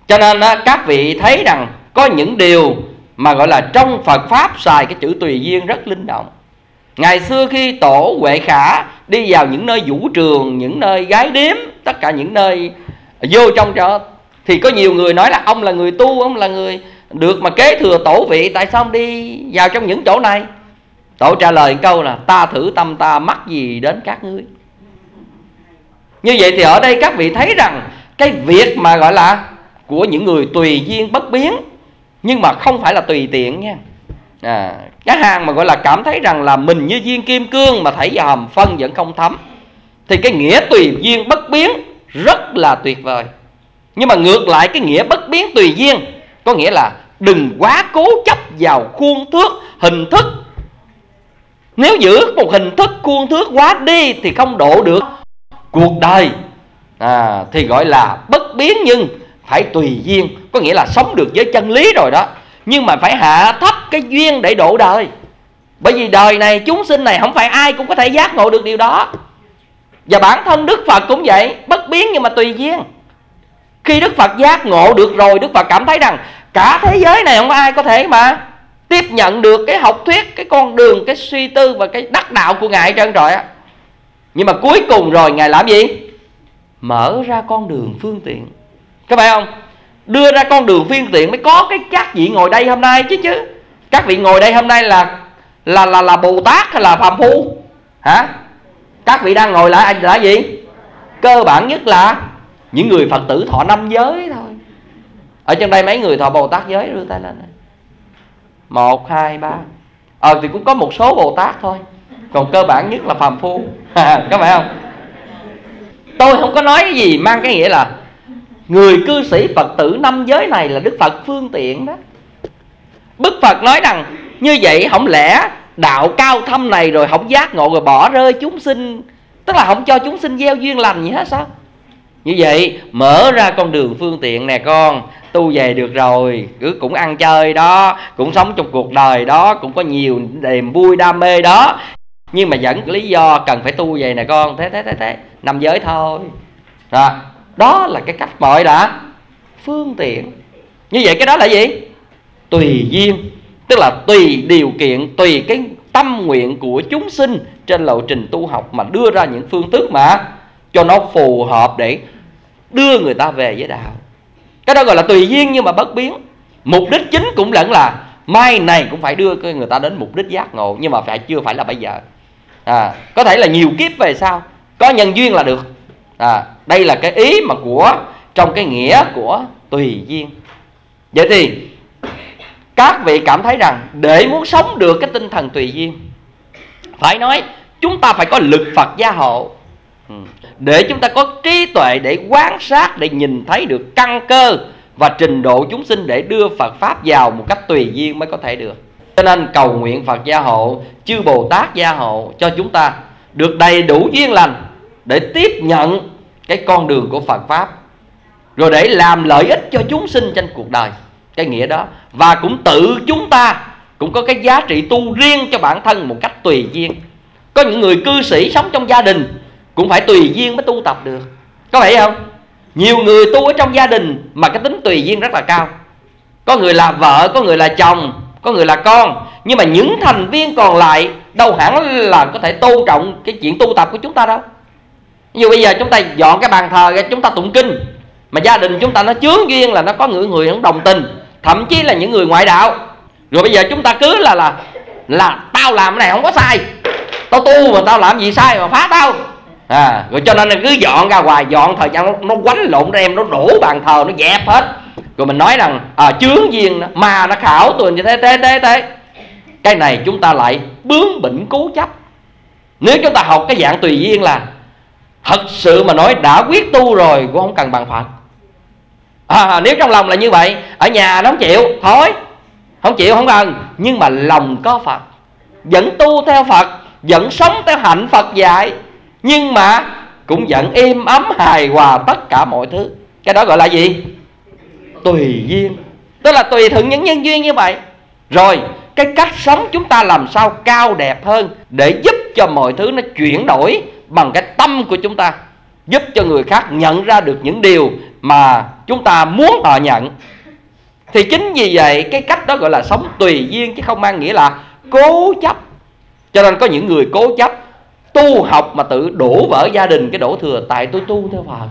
Cho nên á, các vị thấy rằng có những điều mà gọi là trong Phật pháp xài cái chữ tùy duyên rất linh động ngày xưa khi tổ huệ khả đi vào những nơi vũ trường những nơi gái điếm tất cả những nơi vô trong chợ thì có nhiều người nói là ông là người tu ông là người được mà kế thừa tổ vị tại sao ông đi vào trong những chỗ này? Tổ trả lời câu là ta thử tâm ta mắc gì đến các ngươi? Như vậy thì ở đây các vị thấy rằng cái việc mà gọi là của những người tùy duyên bất biến nhưng mà không phải là tùy tiện nha. À, cái hàng mà gọi là cảm thấy rằng là mình như viên kim cương mà thảy vào hầm phân vẫn không thấm thì cái nghĩa tùy duyên bất biến rất là tuyệt vời. Nhưng mà ngược lại cái nghĩa bất biến tùy duyên có nghĩa là đừng quá cố chấp vào khuôn thước hình thức. Nếu giữ một hình thức khuôn thước quá đi thì không độ được cuộc đời. À, thì gọi là bất biến nhưng phải tùy duyên có nghĩa là sống được với chân lý rồi đó nhưng mà phải hạ thấp cái duyên để độ đời. Bởi vì đời này, chúng sinh này không phải ai cũng có thể giác ngộ được điều đó. Và bản thân đức phật cũng vậy, bất biến nhưng mà tùy duyên. Khi đức phật giác ngộ được rồi, đức phật cảm thấy rằng cả thế giới này không ai có thể mà tiếp nhận được cái học thuyết, cái con đường, cái suy tư và cái đắc đạo của ngài trơn rồi á. Nhưng mà cuối cùng rồi ngài làm gì? Mở ra con đường phương tiện. Các bạn không? Đưa ra con đường phiên tiện mới có cái các vị ngồi đây hôm nay chứ chứ. Các vị ngồi đây hôm nay là là là là bồ tát hay là phàm phu? Hả? Các vị đang ngồi lại là gì? Cơ bản nhất là những người phật tử thọ năm giới thôi. Ở trên đây mấy người thọ bồ tát giới đưa tay lên này. Một, hai, ba. Ờ thì cũng có một số bồ tát thôi. Còn cơ bản nhất là phàm phu. Có phải không? Tôi không có nói cái gì mang cái nghĩa là người cư sĩ phật tử năm giới này là đức phật phương tiện đó. Đức Phật nói rằng như vậy không lẽ đạo cao thâm này rồi không giác ngộ rồi bỏ rơi chúng sinh? Tức là không cho chúng sinh gieo duyên lành gì hết sao? Như vậy mở ra con đường phương tiện nè con. Tu về được rồi cứ cũng ăn chơi đó cũng sống trong cuộc đời đó cũng có nhiều niềm vui đam mê đó. Nhưng mà vẫn lý do cần phải tu về nè con. Thế thế thế thế năm giới thôi. Đó, đó là cái cách gọi là phương tiện. Như vậy cái đó là gì? Tùy duyên. Tức là tùy điều kiện tùy cái tâm nguyện của chúng sinh trên lộ trình tu học mà đưa ra những phương thức mà cho nó phù hợp để đưa người ta về với đạo. Cái đó gọi là tùy duyên nhưng mà bất biến. Mục đích chính cũng lẫn là mai này cũng phải đưa người ta đến mục đích giác ngộ nhưng mà phải chưa phải là bây giờ. À, có thể là nhiều kiếp về sau có nhân duyên là được à, đây là cái ý mà của trong cái nghĩa của tùy duyên. Vậy thì các vị cảm thấy rằng để muốn sống được cái tinh thần tùy duyên phải nói chúng ta phải có lực Phật gia hộ. Ừ. Để chúng ta có trí tuệ để quan sát để nhìn thấy được căn cơ và trình độ chúng sinh để đưa Phật pháp vào một cách tùy duyên mới có thể được. Cho nên cầu nguyện Phật gia hộ chư Bồ Tát gia hộ cho chúng ta được đầy đủ duyên lành để tiếp nhận cái con đường của Phật pháp, rồi để làm lợi ích cho chúng sinh trên cuộc đời. Cái nghĩa đó. Và cũng tự chúng ta cũng có cái giá trị tu riêng cho bản thân một cách tùy duyên. Có những người cư sĩ sống trong gia đình cũng phải tùy duyên mới tu tập được. Có phải không? Nhiều người tu ở trong gia đình mà cái tính tùy duyên rất là cao. Có người là vợ, có người là chồng, có người là con. Nhưng mà những thành viên còn lại đâu hẳn là có thể tôn trọng cái chuyện tu tập của chúng ta đâu ví dụ bây giờ chúng ta dọn cái bàn thờ ra chúng ta tụng kinh mà gia đình chúng ta nó chướng duyên là nó có những người không đồng tình thậm chí là những người ngoại đạo. Rồi bây giờ chúng ta cứ là là là tao làm cái này không có sai. Tao tu mà tao làm gì sai mà phá tao. À rồi cho nên là cứ dọn ra hoài dọn thời gian nó, nó quánh lộn ra em nó đổ bàn thờ nó dẹp hết. Rồi mình nói rằng à, chướng duyên mà nó khảo tôi như thế thế thế thế. Cái này chúng ta lại bướng bỉnh cố chấp. Nếu chúng ta học cái dạng tùy duyên là thật sự mà nói đã quyết tu rồi cũng không cần bằng phật à, nếu trong lòng là như vậy ở nhà nó không chịu thôi. Không chịu không cần. Nhưng mà lòng có phật. Vẫn tu theo phật vẫn sống theo hạnh phật dạy. Nhưng mà cũng vẫn êm ấm hài hòa tất cả mọi thứ. Cái đó gọi là gì? Tùy duyên. Tức là tùy thuận những nhân duyên như vậy. Rồi cái cách sống chúng ta làm sao cao đẹp hơn để giúp cho mọi thứ nó chuyển đổi bằng cái tâm của chúng ta, giúp cho người khác nhận ra được những điều mà chúng ta muốn họ nhận. Thì chính vì vậy, cái cách đó gọi là sống tùy duyên chứ không mang nghĩa là cố chấp. Cho nên có những người cố chấp, tu học mà tự đổ vỡ gia đình, cái đổ thừa, tại tôi tu theo Phật.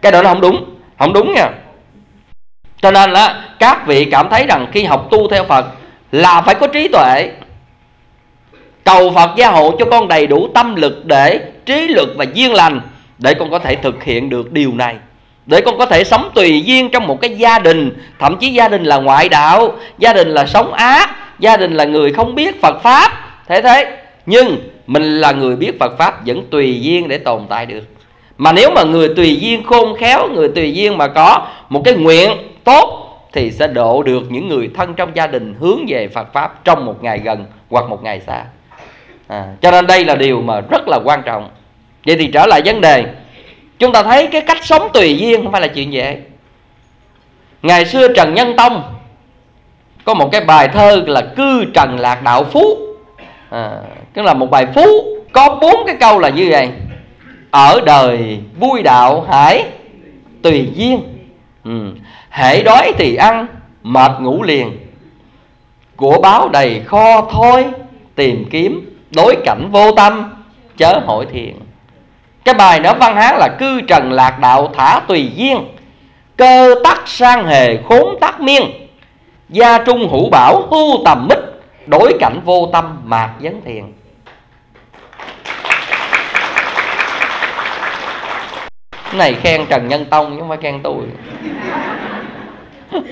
Cái đó nó không đúng không đúng nha. Cho nên là các vị cảm thấy rằng khi học tu theo Phật là phải có trí tuệ cầu Phật gia hộ cho con đầy đủ tâm lực để trí lực và duyên lành, để con có thể thực hiện được điều này. Để con có thể sống tùy duyên trong một cái gia đình, thậm chí gia đình là ngoại đạo, gia đình là sống ác, gia đình là người không biết phật pháp. Thế thế, nhưng mình là người biết phật pháp vẫn tùy duyên để tồn tại được. Mà nếu mà người tùy duyên khôn khéo, người tùy duyên mà có một cái nguyện tốt, thì sẽ độ được những người thân trong gia đình hướng về phật pháp trong một ngày gần hoặc một ngày xa à, cho nên đây là điều mà rất là quan trọng. Vậy thì trở lại vấn đề. Chúng ta thấy cái cách sống tùy duyên không phải là chuyện dễ. Ngày xưa trần nhân tông có một cái bài thơ là cư trần lạc đạo phú. À, tức là một bài phú có bốn cái câu là như vậy. Ở đời vui đạo hải tùy duyên. Ừ. hễ đói thì ăn mệt ngủ liền. Của báo đầy kho thôi tìm kiếm đối cảnh vô tâm, chớ hội thiện. Cái bài nữa văn hán là cư trần lạc đạo thả tùy duyên, cơ tắc sang hề khốn tắc miên. Gia trung hữu bảo hưu tầm mít, đối cảnh vô tâm mạc vấn thiền. Cái này khen trần nhân tông chứ không phải khen tôi.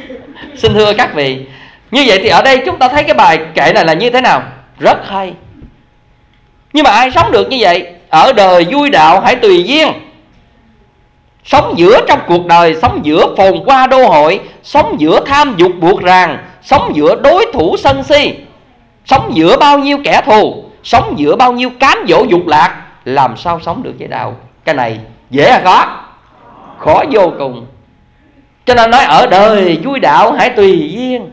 Xin thưa các vị, như vậy thì ở đây chúng ta thấy cái bài kệ này là như thế nào? Rất hay nhưng mà ai sống được như vậy? Ở đời vui đạo hãy tùy duyên. Sống giữa trong cuộc đời, sống giữa phồn qua đô hội, sống giữa tham dục buộc ràng, sống giữa đối thủ sân si, sống giữa bao nhiêu kẻ thù, sống giữa bao nhiêu cám dỗ dục lạc, làm sao sống được vậy đạo? Cái này dễ hay khó? Khó vô cùng. Cho nên nói ở đời vui đạo hãy tùy duyên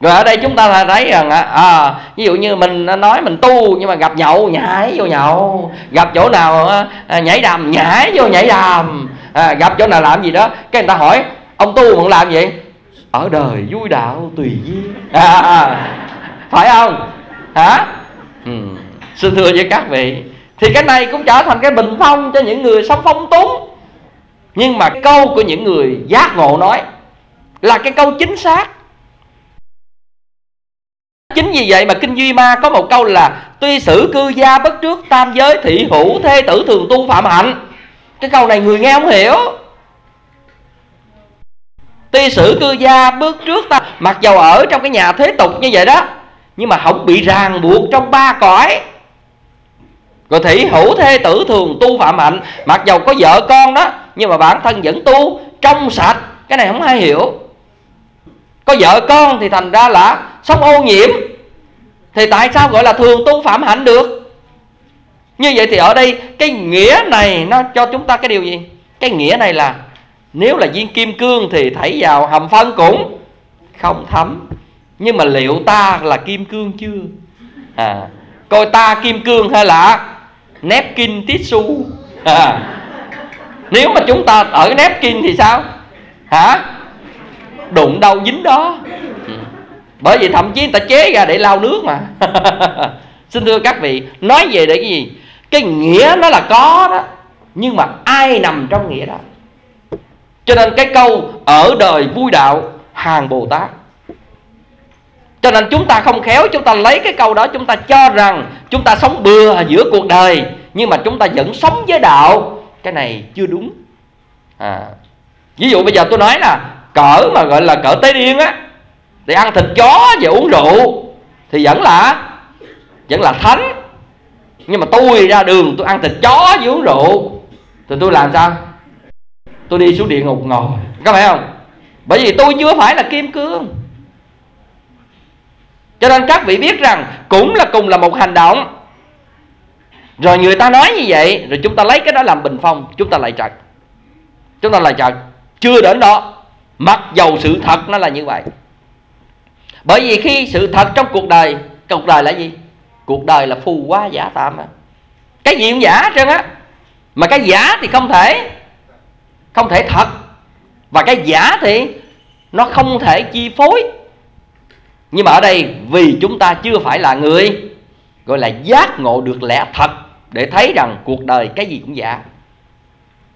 rồi ở đây chúng ta thấy rằng à, ví dụ như mình nói mình tu nhưng mà gặp nhậu nhảy vô nhậu. Gặp chỗ nào à, nhảy đầm nhảy vô nhảy đầm. À, gặp chỗ nào làm gì đó cái người ta hỏi ông tu mà làm gì? Ở đời vui đạo tùy duyên. À, à, phải không? Hả? Ừ. xin thưa với các vị thì cái này cũng trở thành cái bình phong cho những người sống phong túng. Nhưng mà câu của những người giác ngộ nói là cái câu chính xác chính vì vậy mà kinh duy ma có một câu là, tuy sử cư gia bất trước, tam giới thị hữu thê tử thường tu phạm hạnh. Cái câu này người nghe không hiểu. Tuy sử cư gia bước trước ta, mặc dầu ở trong cái nhà thế tục như vậy đó, nhưng mà không bị ràng buộc trong ba cõi. Rồi thị hữu thê tử thường tu phạm hạnh, mặc dầu có vợ con đó, nhưng mà bản thân vẫn tu trong sạch. Cái này không ai hiểu có vợ con thì thành ra là sống ô nhiễm. Thì tại sao gọi là thường tu phạm hạnh được? Như vậy thì ở đây cái nghĩa này nó cho chúng ta cái điều gì? Cái nghĩa này là nếu là viên kim cương thì thảy vào hầm phân cũng không thấm. Nhưng mà liệu ta là kim cương chưa? À coi ta kim cương hay là napkin tissue? À, nếu mà chúng ta ở napkin thì sao? Hả? Đụng đâu dính đó. Ừ. Bởi vì thậm chí người ta chế ra để lau nước mà. Xin thưa các vị, nói về để cái gì? Cái nghĩa nó là có đó, nhưng mà ai nằm trong nghĩa đó? Cho nên cái câu ở đời vui đạo, hàng bồ tát cho nên chúng ta không khéo, chúng ta lấy cái câu đó, chúng ta cho rằng chúng ta sống bừa giữa cuộc đời, nhưng mà chúng ta vẫn sống với đạo. Cái này chưa đúng. À ví dụ bây giờ tôi nói là cỡ mà gọi là cỡ tế điên á. Thì ăn thịt chó và uống rượu thì vẫn là vẫn là thánh. Nhưng mà tôi ra đường, tôi ăn thịt chó với uống rượu, thì tôi làm sao? Tôi đi xuống địa ngục ngồi. Có phải không? Bởi vì tôi chưa phải là kim cương. Cho nên các vị biết rằng cũng là cùng là một hành động. Rồi người ta nói như vậy, rồi chúng ta lấy cái đó làm bình phong, chúng ta lại trật. Chúng ta lại trật. Chưa đến đó mặc dầu sự thật nó là như vậy. Bởi vì khi sự thật trong cuộc đời cuộc đời là gì? Cuộc đời là phù hoa giả tạm à. cái gì cũng giả trơn á. Mà cái giả thì không thể không thể thật. Và cái giả thì nó không thể chi phối. Nhưng mà ở đây, vì chúng ta chưa phải là người, gọi là giác ngộ được lẽ thật để thấy rằng cuộc đời cái gì cũng giả.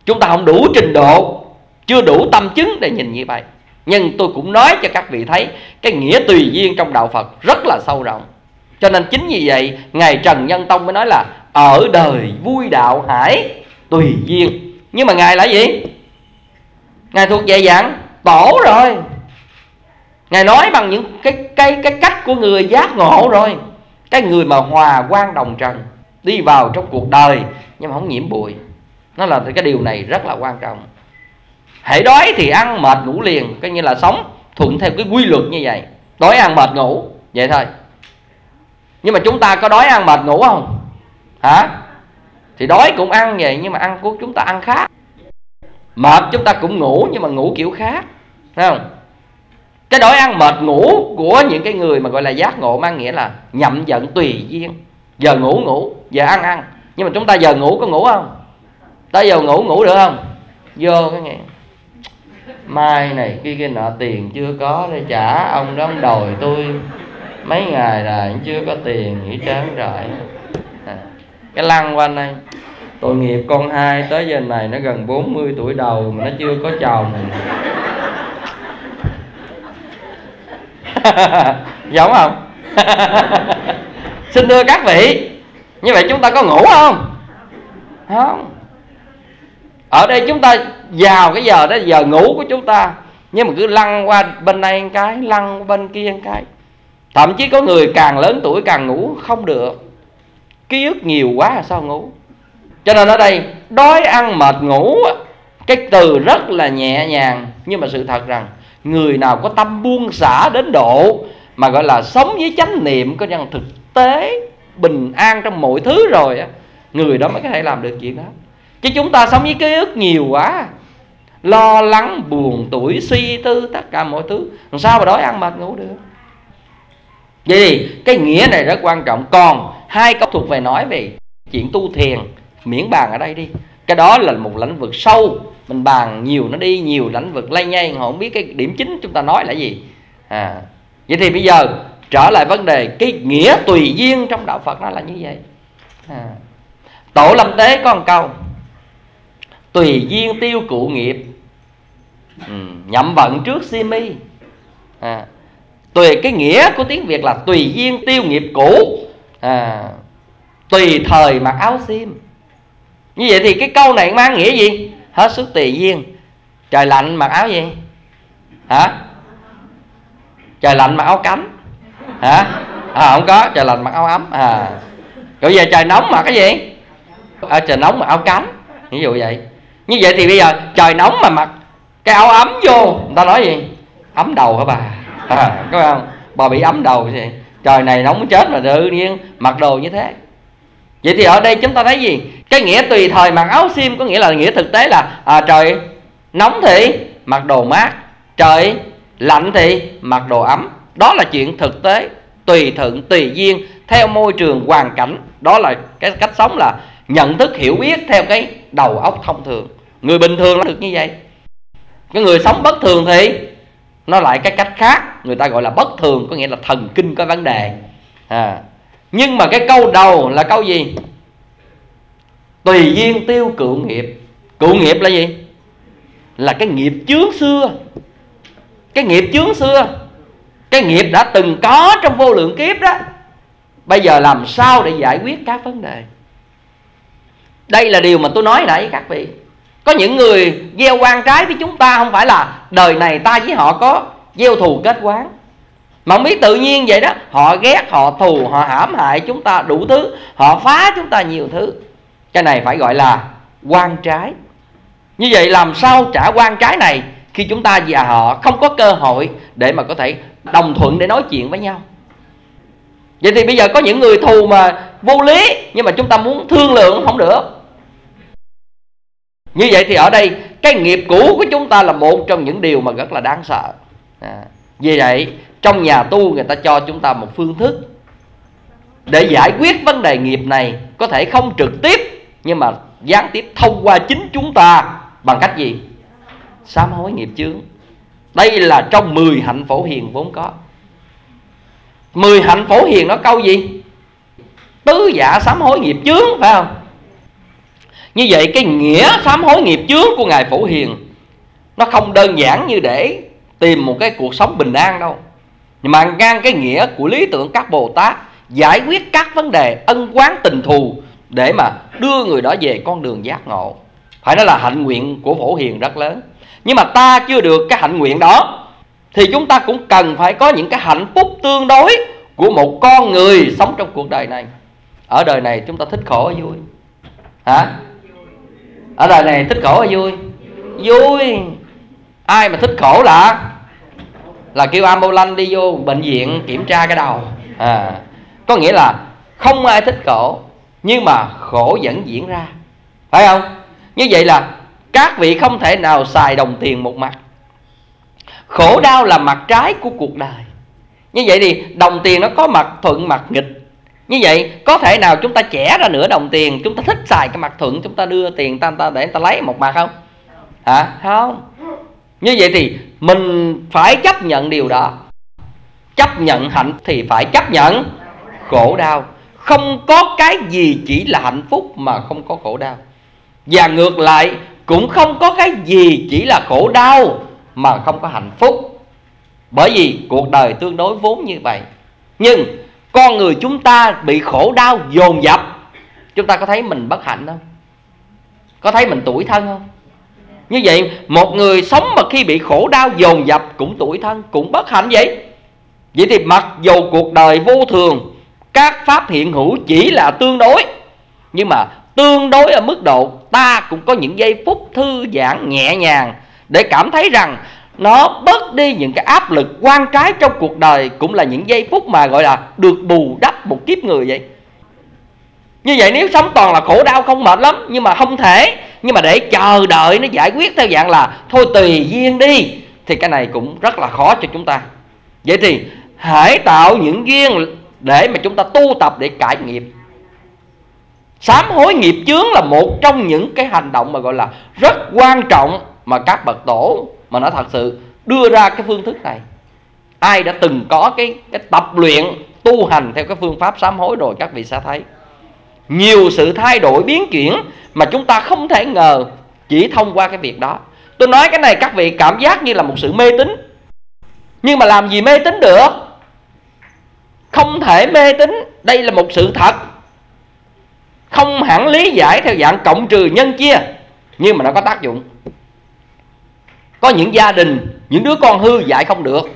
Chúng ta không đủ trình độ chưa đủ tâm chứng để nhìn như vậy. Nhưng tôi cũng nói cho các vị thấy, cái nghĩa tùy duyên trong đạo phật rất là sâu rộng. Cho nên chính vì vậy, ngài trần nhân tông mới nói là, ở đời vui đạo hải tùy duyên. Nhưng mà ngài là gì? Ngài thuộc về dạng tổ rồi. Ngài nói bằng những cái cái cái cách của người giác ngộ rồi. Cái người mà hòa quan đồng trần đi vào trong cuộc đời, nhưng mà không nhiễm bụi. Nó là cái điều này rất là quan trọng hãy đói thì ăn mệt ngủ liền, coi như là sống, thuận theo cái quy luật như vậy. Đói ăn mệt ngủ, vậy thôi. Nhưng mà chúng ta có đói ăn mệt ngủ không? Hả? Thì đói cũng ăn vậy, nhưng mà ăn của chúng ta ăn khác mệt chúng ta cũng ngủ, nhưng mà ngủ kiểu khác thấy không? Cái đói ăn mệt ngủ của những cái người mà gọi là giác ngộ mang nghĩa là nhậm giận tùy duyên. Giờ ngủ ngủ, giờ ăn ăn. Nhưng mà chúng ta giờ ngủ có ngủ không? Tới giờ ngủ ngủ được không? Vô cái nghe mai này kia kia nợ tiền chưa có để trả ông đó ông đòi tôi mấy ngày là chưa có tiền nghĩ trơn rồi à, cái lăng quanh đây tội nghiệp con hai tới giờ này nó gần 40 tuổi đầu mà nó chưa có chồng. Giống không? Xin thưa các vị như vậy chúng ta có ngủ không? Không ở đây chúng ta vào cái giờ đó, giờ ngủ của chúng ta. Nhưng mà cứ lăn qua bên này một cái, lăn qua bên kia một cái. Thậm chí có người càng lớn tuổi càng ngủ không được. Ký ức nhiều quá là sao ngủ? Cho nên ở đây, đói ăn mệt ngủ, cái từ rất là nhẹ nhàng. Nhưng mà sự thật rằng, người nào có tâm buông xả đến độ mà gọi là sống với chánh niệm, có nhân thực tế, bình an trong mọi thứ rồi á, người đó mới có thể làm được chuyện đó chứ chúng ta sống với ký ức nhiều quá. Lo lắng, buồn tuổi suy tư tất cả mọi thứ. Làm sao mà đói ăn mệt ngủ được? Vậy thì, cái nghĩa này rất quan trọng. Còn hai câu thuộc về nói về chuyện tu thiền, miễn bàn ở đây đi. Cái đó là một lĩnh vực sâu. Mình bàn nhiều, nó đi nhiều lĩnh vực. Lay nhây, họ không biết cái điểm chính chúng ta nói là gì. À vậy thì bây giờ trở lại vấn đề, cái nghĩa tùy duyên trong đạo phật nó là như vậy. À. tổ lâm tế có một câu tùy duyên tiêu cụ nghiệp. Ừ, nhậm vận trước si mi. À, tùy cái nghĩa của tiếng việt là tùy duyên tiêu nghiệp cũ. À, tùy thời mặc áo xiêm. Như vậy thì cái câu này mang nghĩa gì? Hết sức tùy duyên. Trời lạnh mặc áo gì? Hả? Trời lạnh mặc áo cánh hả? À không có trời lạnh mặc áo ấm. À rồi giờ trời nóng mặc cái gì? À, trời nóng mặc áo cánh ví dụ vậy như vậy thì bây giờ trời nóng mà mặc cái áo ấm vô người ta nói gì? Ấm đầu hả bà? À, có không? Bà bị ấm đầu gì trời này nóng chết mà tự nhiên mặc đồ như thế. Vậy thì ở đây chúng ta thấy gì? Cái nghĩa tùy thời mặc áo xiêm có nghĩa là nghĩa thực tế là à, trời nóng thì mặc đồ mát trời lạnh thì mặc đồ ấm. Đó là chuyện thực tế tùy thuận tùy duyên theo môi trường hoàn cảnh. Đó là cái cách sống là nhận thức hiểu biết theo cái đầu óc thông thường người bình thường nó được như vậy. Cái người sống bất thường thì nó lại cái cách khác, người ta gọi là bất thường, có nghĩa là thần kinh có vấn đề. À. nhưng mà cái câu đầu là câu gì? Tùy duyên tiêu cựu nghiệp. Cựu nghiệp là gì? Là cái nghiệp chướng xưa. Cái nghiệp chướng xưa, cái nghiệp đã từng có trong vô lượng kiếp đó. Bây giờ làm sao để giải quyết các vấn đề? Đây là điều mà tôi nói nãy các vị có những người gieo quan trái với chúng ta không phải là đời này ta với họ có gieo thù kết quán. Mà không biết tự nhiên vậy đó, họ ghét, họ thù, họ hãm hại chúng ta đủ thứ, họ phá chúng ta nhiều thứ. Cái này phải gọi là quan trái. Như vậy làm sao trả quan trái này khi chúng ta và họ không có cơ hội để mà có thể đồng thuận để nói chuyện với nhau? Vậy thì bây giờ có những người thù mà vô lý, nhưng mà chúng ta muốn thương lượng không được như vậy thì ở đây cái nghiệp cũ của chúng ta là một trong những điều mà rất là đáng sợ. À, vì vậy trong nhà tu người ta cho chúng ta một phương thức để giải quyết vấn đề nghiệp này có thể không trực tiếp nhưng mà gián tiếp thông qua chính chúng ta. Bằng cách gì? Sám hối nghiệp chướng. Đây là trong 10 hạnh phổ hiền vốn có. 10 hạnh phổ hiền nó câu gì? Tứ giả sám hối nghiệp chướng phải không? Như vậy cái nghĩa sám hối nghiệp chướng của ngài phổ hiền, nó không đơn giản như để tìm một cái cuộc sống bình an đâu. Nhưng mà ngang cái nghĩa của lý tưởng các bồ tát giải quyết các vấn đề ân quán tình thù để mà đưa người đó về con đường giác ngộ. Phải nói là hạnh nguyện của phổ hiền rất lớn. Nhưng mà ta chưa được cái hạnh nguyện đó, thì chúng ta cũng cần phải có những cái hạnh phúc tương đối của một con người sống trong cuộc đời này. Ở đời này chúng ta thích khổ vui? Hả? Ở đời này thích khổ hay vui? Vui. Ai mà thích khổ là là kêu ambulance đi vô bệnh viện kiểm tra cái đầu. À có nghĩa là không ai thích khổ, nhưng mà khổ vẫn diễn ra. Phải không? Như vậy là các vị không thể nào xài đồng tiền một mặt. Khổ đau là mặt trái của cuộc đời. Như vậy thì đồng tiền nó có mặt thuận, mặt nghịch như vậy có thể nào chúng ta trẻ ra nửa đồng tiền chúng ta thích xài cái mặt thuận chúng ta đưa tiền ta, ta để ta lấy một mặt không? Hả? Không. Như vậy thì mình phải chấp nhận điều đó. Chấp nhận hạnh thì phải chấp nhận khổ đau. Không có cái gì chỉ là hạnh phúc mà không có khổ đau. Và ngược lại cũng không có cái gì chỉ là khổ đau mà không có hạnh phúc. Bởi vì cuộc đời tương đối vốn như vậy. Nhưng con người chúng ta bị khổ đau, dồn dập. Chúng ta có thấy mình bất hạnh không? Có thấy mình tuổi thân không? Như vậy, một người sống mà khi bị khổ đau, dồn dập cũng tuổi thân, cũng bất hạnh vậy. Vậy thì mặc dù cuộc đời vô thường, các pháp hiện hữu chỉ là tương đối, nhưng mà tương đối ở mức độ ta cũng có những giây phút thư giãn nhẹ nhàng để cảm thấy rằng nó bớt đi những cái áp lực quan trái trong cuộc đời, cũng là những giây phút mà gọi là được bù đắp một kiếp người vậy. Như vậy nếu sống toàn là khổ đau, không mệt lắm, nhưng mà không thể. Nhưng mà để chờ đợi nó giải quyết theo dạng là, thôi tùy duyên đi, thì cái này cũng rất là khó cho chúng ta. Vậy thì hãy tạo những duyên để mà chúng ta tu tập để cải nghiệp. Sám hối nghiệp chướng là một trong những cái hành động mà gọi là rất quan trọng mà các bậc tổ mà nó thật sự, đưa ra cái phương thức này, ai đã từng có cái cái tập luyện tu hành theo cái phương pháp sám hối rồi các vị sẽ thấy. Nhiều sự thay đổi biến chuyển mà chúng ta không thể ngờ chỉ thông qua cái việc đó. Tôi nói cái này các vị cảm giác như là một sự mê tín. Nhưng mà làm gì mê tín được? Không thể mê tín. Đây là một sự thật. Không hẳn lý giải theo dạng cộng trừ nhân chia, nhưng mà nó có tác dụng có những gia đình, những đứa con hư dạy không được.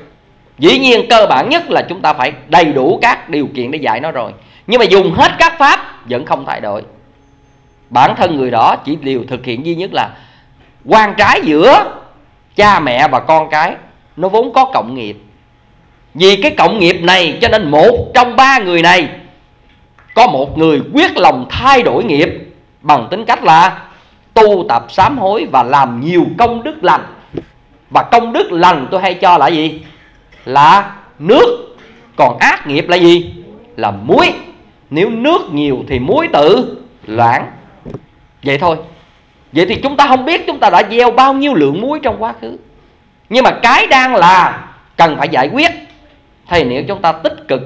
Dĩ nhiên cơ bản nhất là chúng ta phải đầy đủ các điều kiện để dạy nó rồi. Nhưng mà dùng hết các pháp, vẫn không thay đổi. Bản thân người đó chỉ điều thực hiện duy nhất là quan trái giữa cha mẹ và con cái. Nó vốn có cộng nghiệp. Vì cái cộng nghiệp này cho nên một trong ba người này có một người quyết lòng thay đổi nghiệp bằng tính cách là tu tập sám hối và làm nhiều công đức lành và công đức lành tôi hay cho là gì? Là nước. Còn ác nghiệp là gì? Là muối. Nếu nước nhiều thì muối tự loãng. Vậy thôi. Vậy thì chúng ta không biết chúng ta đã gieo bao nhiêu lượng muối trong quá khứ. Nhưng mà cái đang là cần phải giải quyết. Thì nếu chúng ta tích cực,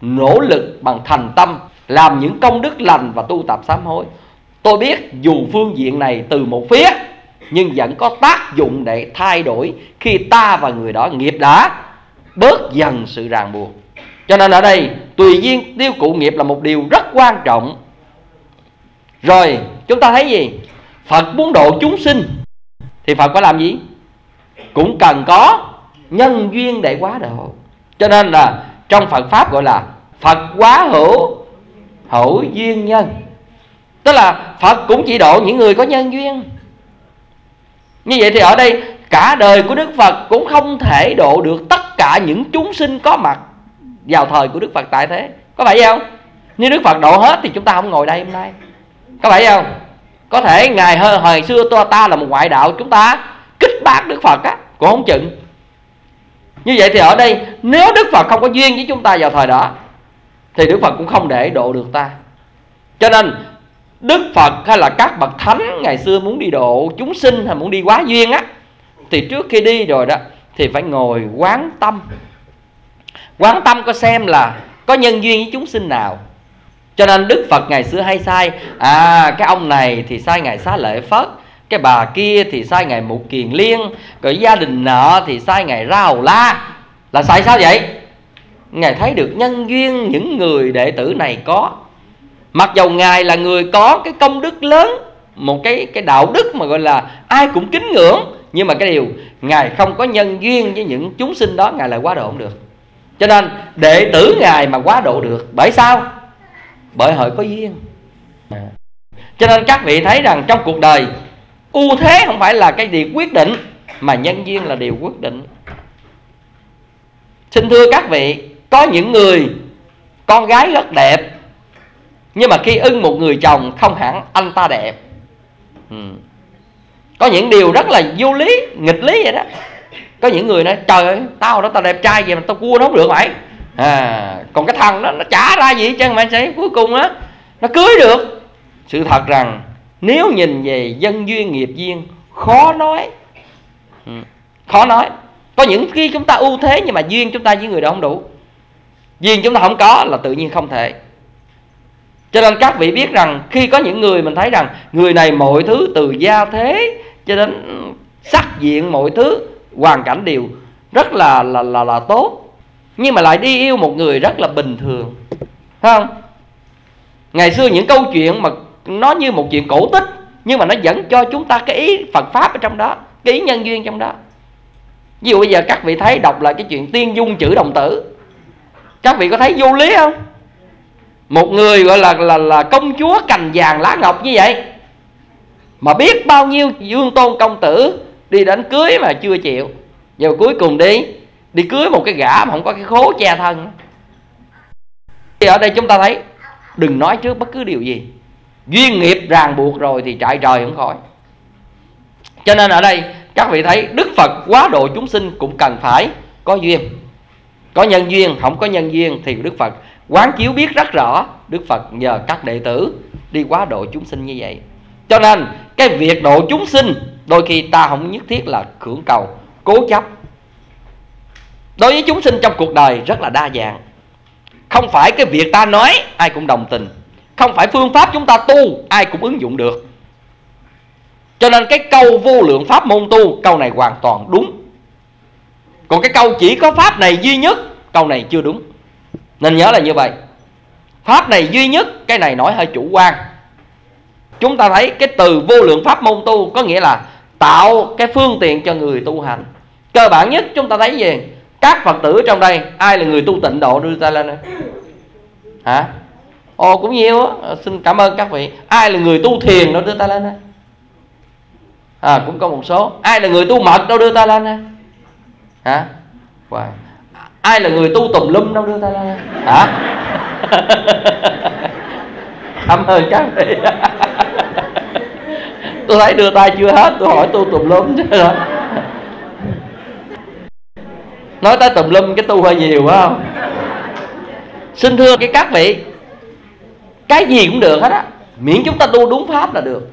nỗ lực bằng thành tâm, làm những công đức lành và tu tập sám hối. Tôi biết dù phương diện này từ một phía nhưng vẫn có tác dụng để thay đổi khi ta và người đó nghiệp đã bớt dần sự ràng buộc. Cho nên ở đây, tùy duyên tiêu cụ nghiệp là một điều rất quan trọng. Rồi, chúng ta thấy gì? Phật muốn độ chúng sinh. Thì phật phải làm gì? Cũng cần có nhân duyên để quá độ. Cho nên là trong phật pháp gọi là phật quá hữu hữu duyên nhân. Tức là phật cũng chỉ độ những người có nhân duyên như vậy thì ở đây, cả đời của đức phật cũng không thể độ được tất cả những chúng sinh có mặt vào thời của đức phật tại thế. Có phải không? Nếu đức phật độ hết thì chúng ta không ngồi đây hôm nay. Có phải không? Có thể ngày hơi hồi xưa tôi ta là một ngoại đạo, chúng ta kích bác đức phật á, cũng không chừng. Như vậy thì ở đây, nếu đức phật không có duyên với chúng ta vào thời đó, thì đức phật cũng không để độ được ta. Cho nên đức phật hay là các bậc thánh ngày xưa muốn đi độ chúng sinh hay muốn đi quá duyên á, thì trước khi đi rồi đó, thì phải ngồi quán tâm. Quán tâm có xem là có nhân duyên với chúng sinh nào. Cho nên đức phật ngày xưa hay sai à cái ông này thì sai ngày xá lợi phất cái bà kia thì sai ngày mục kiền liên, rồi gia đình nợ thì sai ngày rào la. Là sai sao vậy? Ngài thấy được nhân duyên những người đệ tử này có mặc dầu ngài là người có cái công đức lớn, một cái cái đạo đức mà gọi là ai cũng kính ngưỡng, nhưng mà cái điều ngài không có nhân duyên với những chúng sinh đó, ngài lại quá độ không được. Cho nên, đệ tử ngài mà quá độ được, bởi sao? Bởi hội có duyên. Cho nên các vị thấy rằng trong cuộc đời, ưu thế không phải là cái điều quyết định, mà nhân duyên là điều quyết định. Xin thưa các vị, có những người con gái rất đẹp nhưng mà khi ưng một người chồng không hẳn anh ta đẹp. Ừ. có những điều rất là vô lý nghịch lý vậy đó. Có những người nói trời ơi tao đó tao đẹp trai vậy mà tao cua nó không được mày. À, còn cái thằng đó nó trả ra gì chứ mà sẽ cuối cùng á nó cưới được. Sự thật rằng nếu nhìn về dân duyên nghiệp duyên khó nói. Ừ. khó nói. Có những khi chúng ta ưu thế nhưng mà duyên chúng ta với người đó không đủ. Duyên chúng ta không có là tự nhiên không thể cho nên các vị biết rằng khi có những người mình thấy rằng người này mọi thứ từ gia thế cho đến sắc diện mọi thứ, hoàn cảnh đều rất là là là là tốt. Nhưng mà lại đi yêu một người rất là bình thường. Phải không? Ngày xưa những câu chuyện mà nó như một chuyện cổ tích, nhưng mà nó vẫn cho chúng ta cái ý Phật pháp ở trong đó, cái ý nhân duyên trong đó. Ví dụ bây giờ các vị thấy đọc lại cái chuyện tiên dung chữ đồng tử. Các vị có thấy vô lý không? Một người gọi là là là công chúa cành vàng lá ngọc như vậy. Mà biết bao nhiêu dương tôn công tử đi đến cưới mà chưa chịu. Và cuối cùng đi đi cưới một cái gã mà không có cái khố che thân. Thì ở đây chúng ta thấy, đừng nói trước bất cứ điều gì. Duyên nghiệp ràng buộc rồi thì chạy trời không khỏi. Cho nên ở đây, các vị thấy đức phật quá độ chúng sinh cũng cần phải có duyên. Có nhân duyên, không có nhân duyên thì đức phật quán chiếu biết rất rõ, đức phật nhờ các đệ tử đi quá độ chúng sinh như vậy. Cho nên, cái việc độ chúng sinh, đôi khi ta không nhất thiết là cưỡng cầu, cố chấp. Đối với chúng sinh trong cuộc đời rất là đa dạng. Không phải cái việc ta nói, ai cũng đồng tình. Không phải phương pháp chúng ta tu, ai cũng ứng dụng được. Cho nên cái câu vô lượng pháp môn tu, câu này hoàn toàn đúng. Còn cái câu chỉ có pháp này duy nhất, câu này chưa đúng nên nhớ là như vậy. Pháp này duy nhất, cái này nói hơi chủ quan. Chúng ta thấy cái từ vô lượng pháp môn tu có nghĩa là tạo cái phương tiện cho người tu hành. Cơ bản nhất chúng ta thấy gì? Các phật tử trong đây, ai là người tu tịnh độ đưa tay lên đây? Hả? Ồ, cũng nhiều á. Ờ, xin cảm ơn các vị. Ai là người tu thiền nó đưa tay lên đây? À cũng có một số. Ai là người tu mật đâu đưa tay lên đây? Hả? Wow ai là người tu tùm lum đâu đưa tay đây hả? Cảm ơn các vị tôi thấy đưa tay chưa hết tôi hỏi tu tùm lum chứ rồi nói tới tùm lum cái tu hơi nhiều phải không? Xin thưa cái các vị cái gì cũng được hết á. Miễn chúng ta tu đúng pháp là được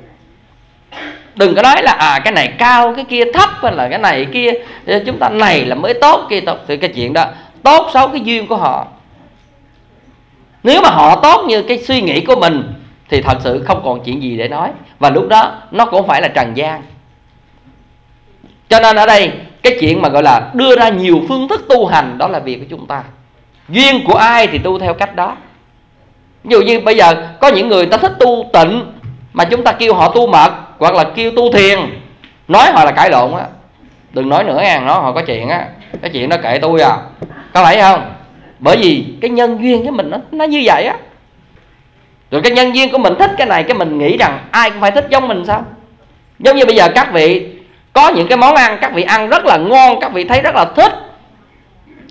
đừng có nói là à cái này cao, cái kia thấp hay là cái này kia. Chúng ta này là mới tốt kia tốt, thì cái chuyện đó, tốt xấu cái duyên của họ. Nếu mà họ tốt như cái suy nghĩ của mình, thì thật sự không còn chuyện gì để nói. Và lúc đó, nó cũng phải là trần gian. Cho nên ở đây, cái chuyện mà gọi là đưa ra nhiều phương thức tu hành, đó là việc của chúng ta. Duyên của ai thì tu theo cách đó. Ví dụ như bây giờ, có những người ta thích tu tịnh, mà chúng ta kêu họ tu mật hoặc là kêu tu thiền, nói họ là cãi lộn á. Đừng nói nữa nha nó họ có chuyện á, cái chuyện đó kệ tôi à. Có phải không? Bởi vì cái nhân duyên của mình nó nó như vậy á. Rồi cái nhân duyên của mình thích cái này, cái mình nghĩ rằng ai cũng phải thích giống mình sao? Giống như bây giờ các vị, có những cái món ăn các vị ăn rất là ngon, các vị thấy rất là thích.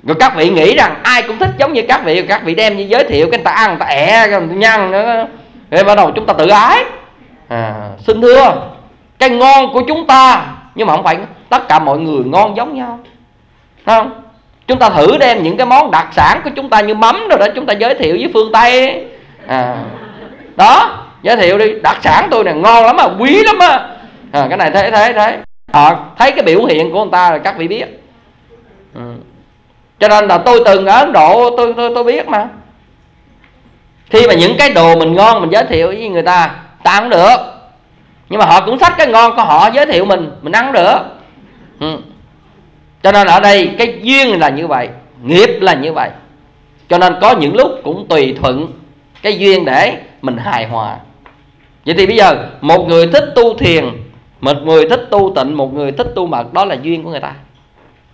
Rồi các vị nghĩ rằng ai cũng thích giống như các vị rồi các vị đem như giới thiệu, cái người ta ăn, người ta ẹ, người ta nhăn nữa. Rồi bắt đầu chúng ta tự ái à, xin thưa cái ngon của chúng ta nhưng mà không phải tất cả mọi người ngon giống nhau. Không? Chúng ta thử đem những cái món đặc sản của chúng ta như mắm rồi đó chúng ta giới thiệu với phương tây. À, đó giới thiệu đi. Đặc sản tôi này ngon lắm mà quý lắm á. À, cái này thế thế thế. À, thấy cái biểu hiện của người ta là các vị biết. Ừ. cho nên là tôi từng ở ấn độ tôi tôi tôi biết mà. Khi mà những cái đồ mình ngon mình giới thiệu với người ta ta không được. Nhưng mà họ cũng sách cái ngon của họ giới thiệu mình mình ăn được. Ừ. cho nên ở đây cái duyên là như vậy, nghiệp là như vậy. Cho nên có những lúc cũng tùy thuận cái duyên để mình hài hòa. Vậy thì bây giờ, một người thích tu thiền, một người thích tu tịnh, một người thích tu mật, đó là duyên của người ta.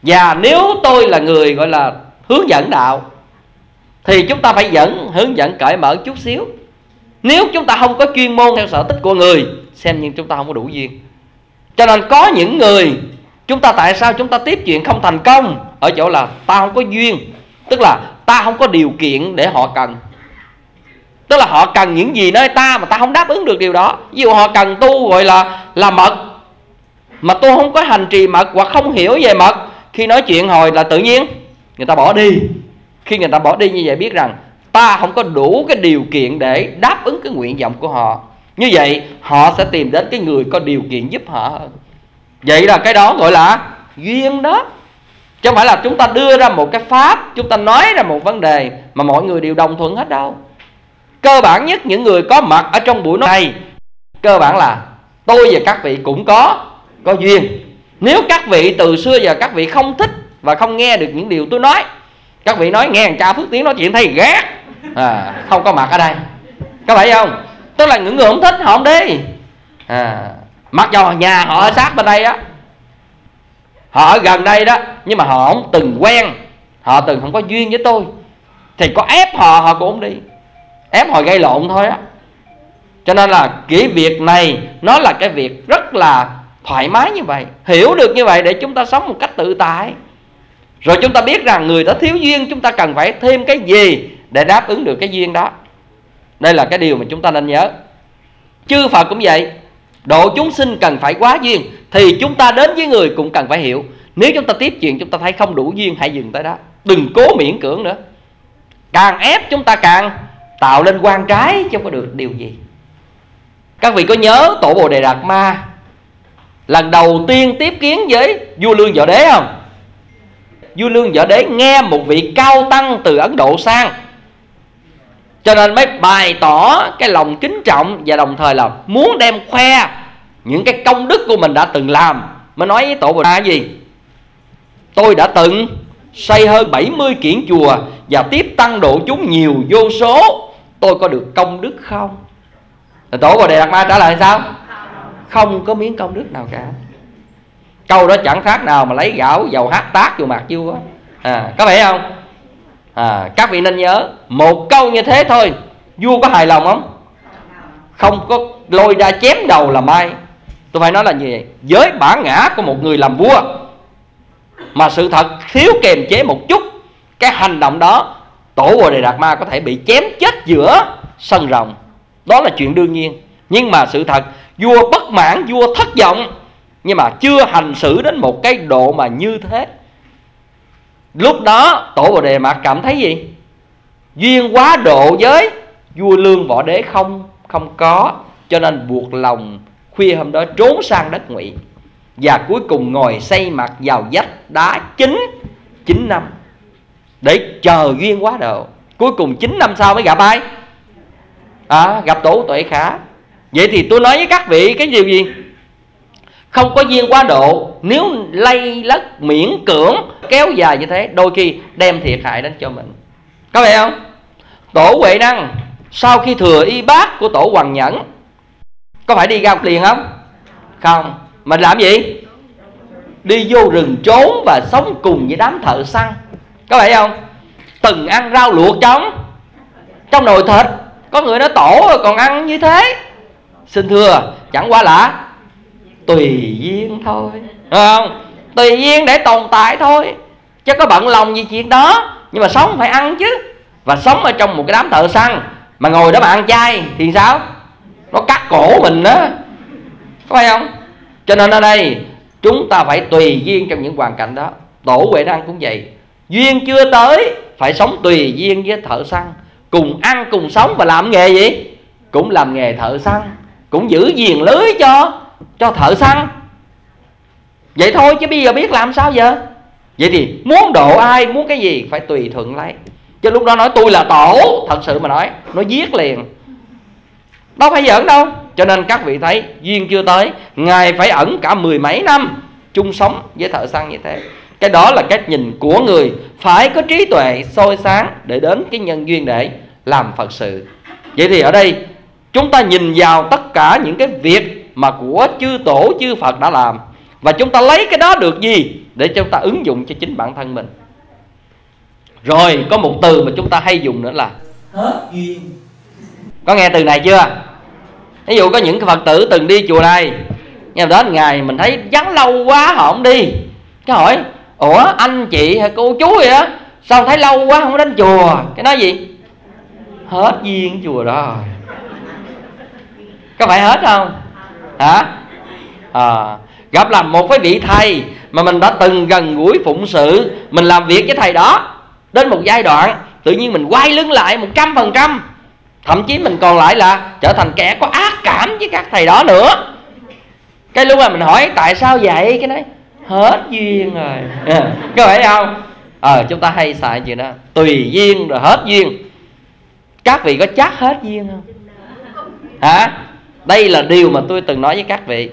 Và nếu tôi là người gọi là hướng dẫn đạo, thì chúng ta phải dẫn, hướng dẫn cởi mở chút xíu nếu chúng ta không có chuyên môn theo sở thích của người, xem như chúng ta không có đủ duyên. Cho nên có những người, chúng ta tại sao chúng ta tiếp chuyện không thành công? Ở chỗ là ta không có duyên, tức là ta không có điều kiện để họ cần. Tức là họ cần những gì nơi ta mà ta không đáp ứng được điều đó. Ví dụ họ cần tu gọi là là mật. Mà tôi không có hành trì mật hoặc không hiểu về mật, khi nói chuyện hồi là tự nhiên, người ta bỏ đi. Khi người ta bỏ đi như vậy biết rằng ta không có đủ cái điều kiện để đáp ứng cái nguyện vọng của họ. Như vậy, họ sẽ tìm đến cái người có điều kiện giúp họ hơn. Vậy là cái đó gọi là duyên đó. Chứ không phải là chúng ta đưa ra một cái pháp, chúng ta nói ra một vấn đề mà mọi người đều đồng thuận hết đâu. Cơ bản nhất những người có mặt ở trong buổi nói này, cơ bản là tôi và các vị cũng có có duyên. Nếu các vị từ xưa giờ các vị không thích và không nghe được những điều tôi nói, các vị nói nghe thằng cha phước tiến nói chuyện thấy ghét à, không có mặt ở đây. Có phải không? Tức là những người không thích họ không đi. À, mặc dù nhà họ ở sát bên đây á họ ở gần đây đó nhưng mà họ không từng quen họ từng không có duyên với tôi. Thì có ép họ họ cũng không đi. Ép họ gây lộn thôi á. Cho nên là cái việc này nó là cái việc rất là thoải mái như vậy hiểu được như vậy để chúng ta sống một cách tự tại. Rồi chúng ta biết rằng người đó thiếu duyên chúng ta cần phải thêm cái gì để đáp ứng được cái duyên đó. Đây là cái điều mà chúng ta nên nhớ. Chư phật cũng vậy. Độ chúng sinh cần phải quá duyên thì chúng ta đến với người cũng cần phải hiểu. Nếu chúng ta tiếp chuyện, chúng ta thấy không đủ duyên, hãy dừng tới đó. Đừng cố miễn cưỡng nữa. Càng ép chúng ta càng tạo lên quan trái chứ không có được điều gì. Các vị có nhớ tổ bồ đề đạt ma lần đầu tiên tiếp kiến với vua lương võ đế không? Vua lương võ đế nghe một vị cao tăng từ ấn độ sang cho nên mới bày tỏ cái lòng kính trọng và đồng thời là muốn đem khoe những cái công đức của mình đã từng làm. Mới nói với tổ bồ tát gì? Tôi đã từng xây hơn 70 kiển chùa và tiếp tăng độ chúng nhiều vô số. Tôi có được công đức không? Tổ bồ đề đạt ma trả lời sao? Không có miếng công đức nào cả. Câu đó chẳng khác nào mà lấy gạo, dầu hát tác vô mặt chưa à có phải không? À, các vị nên nhớ một câu như thế thôi vua có hài lòng không? Không có lôi ra chém đầu là mai. Tôi phải nói là như vậy với bản ngã của một người làm vua mà sự thật thiếu kềm chế một chút cái hành động đó tổ bồ đề đạt ma có thể bị chém chết giữa sân rồng đó là chuyện đương nhiên nhưng mà sự thật vua bất mãn vua thất vọng nhưng mà chưa hành xử đến một cái độ mà như thế lúc đó tổ bồ đề mạc cảm thấy gì? Duyên quá độ với vua lương võ đế không không có cho nên buộc lòng khuya hôm đó trốn sang đất ngụy. Và cuối cùng ngồi xây mặt vào vách đá chín chín năm. Để chờ duyên quá độ. Cuối cùng 9 năm sau mới gặp ai? À, gặp tổ tuệ khả. Vậy thì tôi nói với các vị cái điều gì? Không có duyên quá độ, nếu lây lất, miễn cưỡng, kéo dài như thế, đôi khi đem thiệt hại đến cho mình. Có phải không? Tổ huệ năng, sau khi thừa y bát của tổ hoàng nhẫn, có phải đi ra liền không? Không. Mình làm gì? Đi vô rừng trốn và sống cùng với đám thợ săn. Có phải không? Từng ăn rau luộc trong trong nồi thịt, có người nói tổ còn ăn như thế. Xin thưa, chẳng qua là tùy duyên thôi. Không? Tùy duyên để tồn tại thôi. Chứ có bận lòng gì chuyện đó. Nhưng mà sống phải ăn chứ. Và sống ở trong một cái đám thợ săn. Mà ngồi đó mà ăn chay thì sao? Nó cắt cổ mình đó có phải không? Cho nên ở đây, chúng ta phải tùy duyên trong những hoàn cảnh đó. Tổ huệ năng cũng vậy. Duyên chưa tới, phải sống tùy duyên với thợ săn. Cùng ăn, cùng sống và làm nghề gì? Cũng làm nghề thợ săn. Cũng giữ giềng lưới cho cho thợ săn. Vậy thôi chứ bây giờ biết làm sao giờ? Vậy thì muốn độ ai, muốn cái gì phải tùy thuận lấy. Chứ lúc đó nói tôi là tổ, thật sự mà nói, nó giết liền. Đâu phải giỡn đâu. Cho nên các vị thấy, duyên chưa tới, ngài phải ẩn cả mười mấy năm chung sống với thợ săn như thế. Cái đó là cách nhìn của người, phải có trí tuệ soi sáng để đến cái nhân duyên để làm phật sự. Vậy thì ở đây, chúng ta nhìn vào tất cả những cái việc mà của chư tổ chư phật đã làm. Và chúng ta lấy cái đó được gì? Để chúng ta ứng dụng cho chính bản thân mình. Rồi có một từ mà chúng ta hay dùng nữa là hết duyên. Có nghe từ này chưa? Ví dụ có những cái phật tử từng đi chùa này nhưng mà đến ngày mình thấy vắng lâu quá họ không đi. Cái hỏi ủa anh chị hay cô chú vậy á? Sao thấy lâu quá không có đến chùa? Cái nói gì? Hết duyên chùa đó có phải hết không hả? À, gặp làm một cái vị thầy mà mình đã từng gần gũi phụng sự mình làm việc với thầy đó. Đến một giai đoạn tự nhiên mình quay lưng lại một trăm phần trăm. Thậm chí mình còn lại là trở thành kẻ có ác cảm với các thầy đó nữa. Cái lúc mà mình hỏi tại sao vậy? Cái nói hết duyên rồi. Ờ. Có phải không? Ờ à, chúng ta hay xài chuyện đó tùy duyên rồi hết duyên. Các vị có chắc hết duyên không? Hả? Đây là điều mà tôi từng nói với các vị.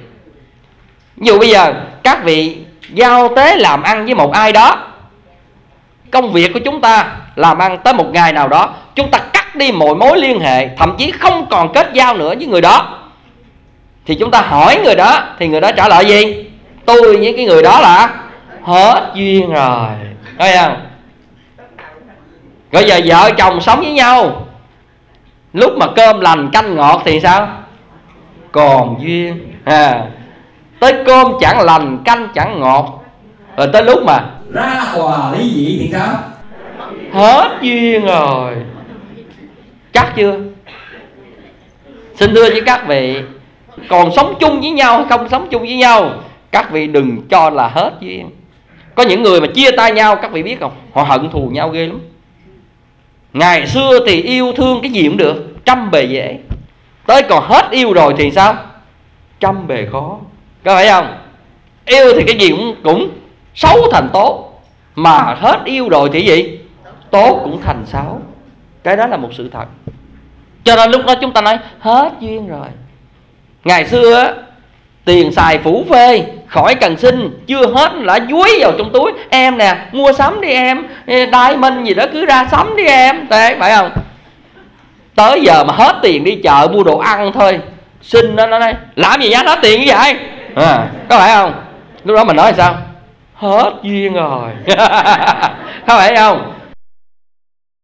Ví dụ bây giờ, các vị giao tế làm ăn với một ai đó, công việc của chúng ta làm ăn tới một ngày nào đó, chúng ta cắt đi mọi mối liên hệ, thậm chí không còn kết giao nữa với người đó, thì chúng ta hỏi người đó, thì người đó trả lời gì? Tôi với cái người đó là hết duyên rồi. Thấy không? Rồi giờ vợ chồng sống với nhau. Lúc mà cơm lành canh ngọt thì sao? Còn duyên. À, tới cơm chẳng lành canh chẳng ngọt. Rồi tới lúc mà ra hòa lý dị thì sao hết duyên rồi. Chắc chưa? Xin thưa với các vị còn sống chung với nhau hay không sống chung với nhau các vị đừng cho là hết duyên. Có những người mà chia tay nhau các vị biết không? Họ hận thù nhau ghê lắm. Ngày xưa thì yêu thương cái gì cũng được trăm bề dễ tới còn hết yêu rồi thì sao? Trăm bề khó. Có phải không? Yêu thì cái gì cũng cũng xấu thành tốt. Mà hết yêu rồi thì gì? Tốt cũng thành xấu. Cái đó là một sự thật. Cho nên lúc đó chúng ta nói hết duyên rồi. Ngày xưa á tiền xài phủ phê khỏi cần xin chưa hết đã dúi vào trong túi. Em nè mua sắm đi em đai minh gì đó cứ ra sắm đi em. Thế phải không tới giờ mà hết tiền đi chợ mua đồ ăn thôi. Xin nó nói làm gì nhá hết tiền như vậy? À, có phải không? Lúc đó mình nói sao? Hết duyên rồi. Có phải không?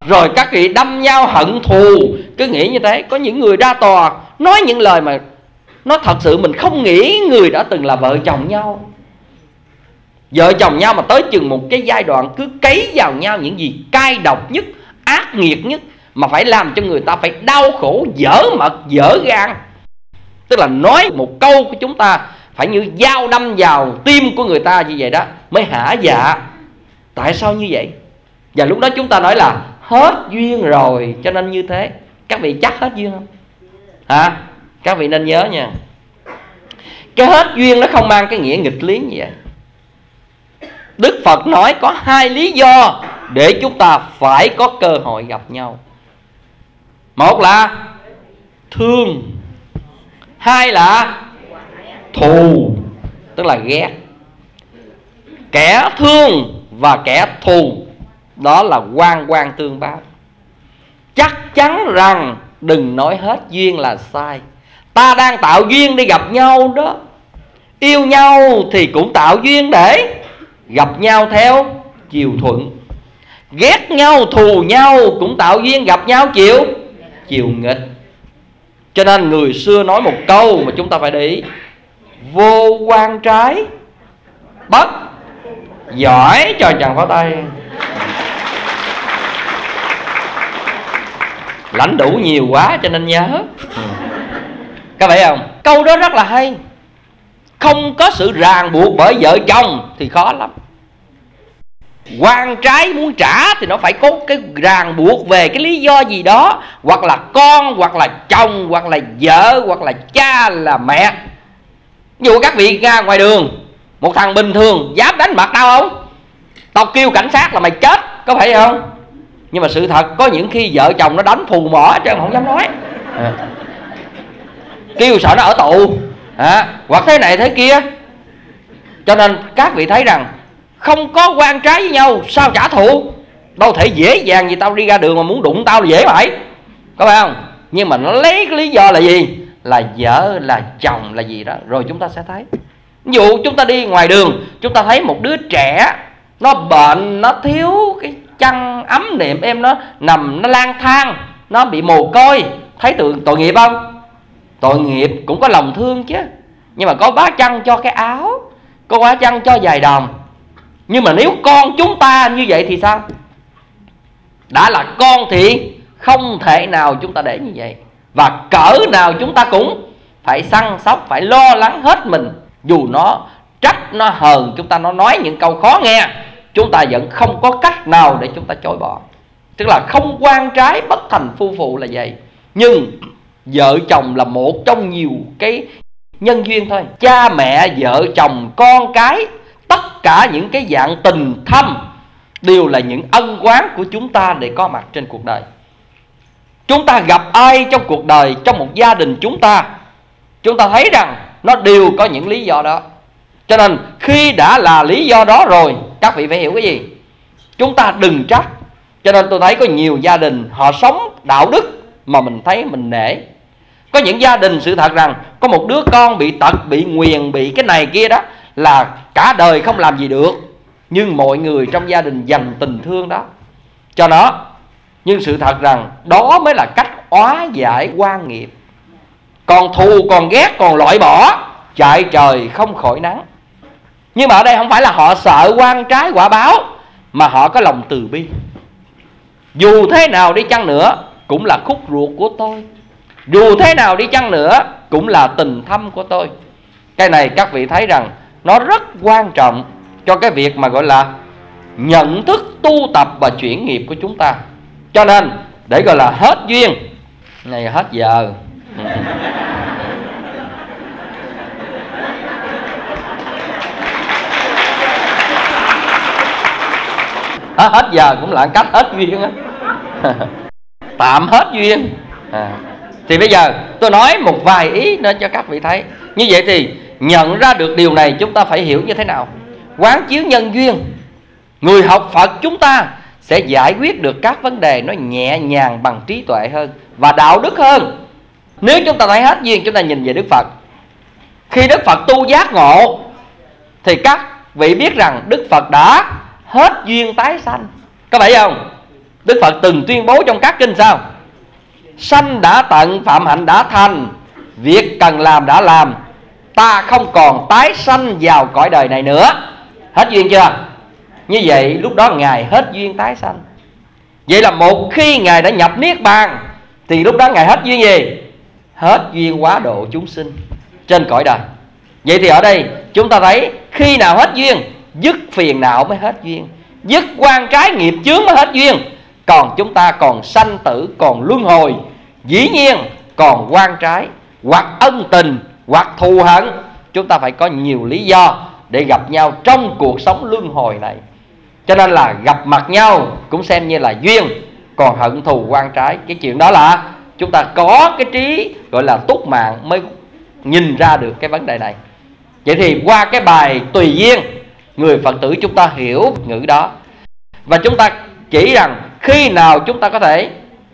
Rồi các vị đâm nhau hận thù. Cứ nghĩ như thế có những người ra tòa nói những lời mà nó thật sự mình không nghĩ người đã từng là vợ chồng nhau. Vợ chồng nhau mà tới chừng một cái giai đoạn cứ cấy vào nhau những gì cay độc nhất ác nghiệt nhất mà phải làm cho người ta phải đau khổ, dở mật dở gan. Tức là nói một câu của chúng ta phải như dao đâm vào tim của người ta như vậy đó, mới hả dạ? Tại sao như vậy? Và lúc đó chúng ta nói là hết duyên rồi, cho nên như thế. Các vị chắc hết duyên không? Hả? Các vị nên nhớ nha. Cái hết duyên nó không mang cái nghĩa nghịch lý như vậy à. đức phật nói có hai lý do để chúng ta phải có cơ hội gặp nhau một là thương. Hai là thù, tức là ghét. Kẻ thương và kẻ thù, đó là quan quan tương báo. Chắc chắn rằng đừng nói hết duyên là sai. Ta đang tạo duyên đi gặp nhau đó. Yêu nhau thì cũng tạo duyên để gặp nhau theo chiều thuận. Ghét nhau, thù nhau cũng tạo duyên gặp nhau, chịu chiều nghịch. Cho nên người xưa nói một câu mà chúng ta phải để ý. Vô quan trái, bất giỏi cho chàng pháo tay. Lãnh đủ nhiều quá cho nên nhớ. Các bạn không? Câu đó rất là hay. Không có sự ràng buộc bởi vợ chồng thì khó lắm quan trái muốn trả thì nó phải có cái ràng buộc về cái lý do gì đó. Hoặc là con hoặc là chồng hoặc là vợ hoặc là cha là mẹ. Ví dụ các vị ra ngoài đường một thằng bình thường dám đánh mặt tao không? Tao kêu cảnh sát là mày chết có phải không? Nhưng mà sự thật có những khi vợ chồng nó đánh thù mỏ chứ không dám nói. À. kêu sợ nó ở tù. À, hoặc thế này thế kia. Cho nên các vị thấy rằng không có quan trái với nhau, sao trả thù? Đâu thể dễ dàng gì tao đi ra đường mà muốn đụng tao là dễ vậy có phải không? Nhưng mà nó lấy cái lý do là gì? Là vợ, là chồng, là gì đó. Rồi chúng ta sẽ thấy. Ví dụ chúng ta đi ngoài đường, chúng ta thấy một đứa trẻ, nó bệnh, nó thiếu cái chăn ấm niệm em nó, nằm nó lang thang, nó bị mồ côi. Thấy tượng tội nghiệp không? Tội nghiệp cũng có lòng thương chứ. Nhưng mà có bá chăn cho cái áo, có bá chăn cho vài đồng nhưng mà nếu con chúng ta như vậy thì sao? Đã là con thì không thể nào chúng ta để như vậy. Và cỡ nào chúng ta cũng phải săn sóc, phải lo lắng hết mình. Dù nó trách, nó hờn, chúng ta nó nói những câu khó nghe, chúng ta vẫn không có cách nào để chúng ta chối bỏ. Tức là không quan trái bất thành phu phụ là vậy. Nhưng vợ chồng là một trong nhiều cái nhân duyên thôi. Cha mẹ, vợ chồng, con cái tất cả những cái dạng tình thâm đều là những ân quán của chúng ta để có mặt trên cuộc đời. Chúng ta gặp ai trong cuộc đời, trong một gia đình chúng ta chúng ta thấy rằng nó đều có những lý do đó. Cho nên, khi đã là lý do đó rồi, các vị phải hiểu cái gì? Chúng ta đừng trách. Cho nên tôi thấy có nhiều gia đình họ sống đạo đức mà mình thấy mình nể. Có những gia đình sự thật rằng có một đứa con bị tật, bị nguyền, bị cái này kia đó là cả đời không làm gì được, nhưng mọi người trong gia đình dành tình thương đó. Cho nó, nhưng sự thật rằng đó mới là cách hóa giải quan nghiệp. Còn thù, còn ghét, còn loại bỏ, chạy trời không khỏi nắng. Nhưng mà ở đây không phải là họ sợ quan trái quả báo, mà họ có lòng từ bi. Dù thế nào đi chăng nữa cũng là khúc ruột của tôi. Dù thế nào đi chăng nữa cũng là tình thâm của tôi. Cái này các vị thấy rằng nó rất quan trọng cho cái việc mà gọi là nhận thức tu tập và chuyển nghiệp của chúng ta. Cho nên để gọi là hết duyên này hết giờ. À, hết giờ cũng là cách hết duyên á. Tạm hết duyên. À. thì bây giờ tôi nói một vài ý nữa cho các vị thấy. Như vậy thì nhận ra được điều này, chúng ta phải hiểu như thế nào. Quán chiếu nhân duyên, người học phật chúng ta sẽ giải quyết được các vấn đề nó nhẹ nhàng bằng trí tuệ hơn và đạo đức hơn. Nếu chúng ta thấy hết duyên, chúng ta nhìn về đức phật. Khi đức phật tu giác ngộ, thì các vị biết rằng đức phật đã hết duyên tái sanh. Có phải không? Đức phật từng tuyên bố trong các kinh sao? Sanh đã tận, phạm hạnh đã thành, việc cần làm đã làm ta không còn tái sanh vào cõi đời này nữa. Hết duyên chưa? Như vậy, lúc đó ngài hết duyên tái sanh. Vậy là một khi ngài đã nhập niết bàn, thì lúc đó ngài hết duyên gì? Hết duyên quá độ chúng sinh trên cõi đời. Vậy thì ở đây, chúng ta thấy khi nào hết duyên, dứt phiền não mới hết duyên. Dứt quan trái nghiệp chướng mới hết duyên. Còn chúng ta còn sanh tử, còn luân hồi. Dĩ nhiên, còn quan trái hoặc ân tình hoặc thù hận. Chúng ta phải có nhiều lý do để gặp nhau trong cuộc sống luân hồi này. Cho nên là gặp mặt nhau cũng xem như là duyên, còn hận thù quan trái. Cái chuyện đó là chúng ta có cái trí gọi là túc mạng mới nhìn ra được cái vấn đề này. Vậy thì qua cái bài tùy duyên, người phật tử chúng ta hiểu ngữ đó. Và chúng ta chỉ rằng khi nào chúng ta có thể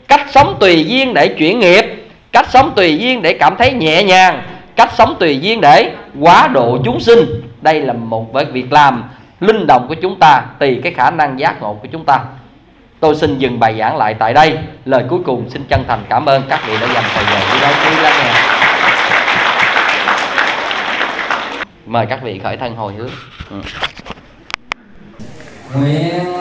cách sống tùy duyên để chuyển nghiệp, cách sống tùy duyên để cảm thấy nhẹ nhàng cách sống tùy duyên để quá độ chúng sinh. Đây là một việc làm linh động của chúng ta, tùy cái khả năng giác ngộ của chúng ta. Tôi xin dừng bài giảng lại tại đây. Lời cuối cùng xin chân thành cảm ơn các vị đã dành thời gian đi đây quý lắng nghe. Mời các vị khởi thân hồi hướng. Ừ. nguyện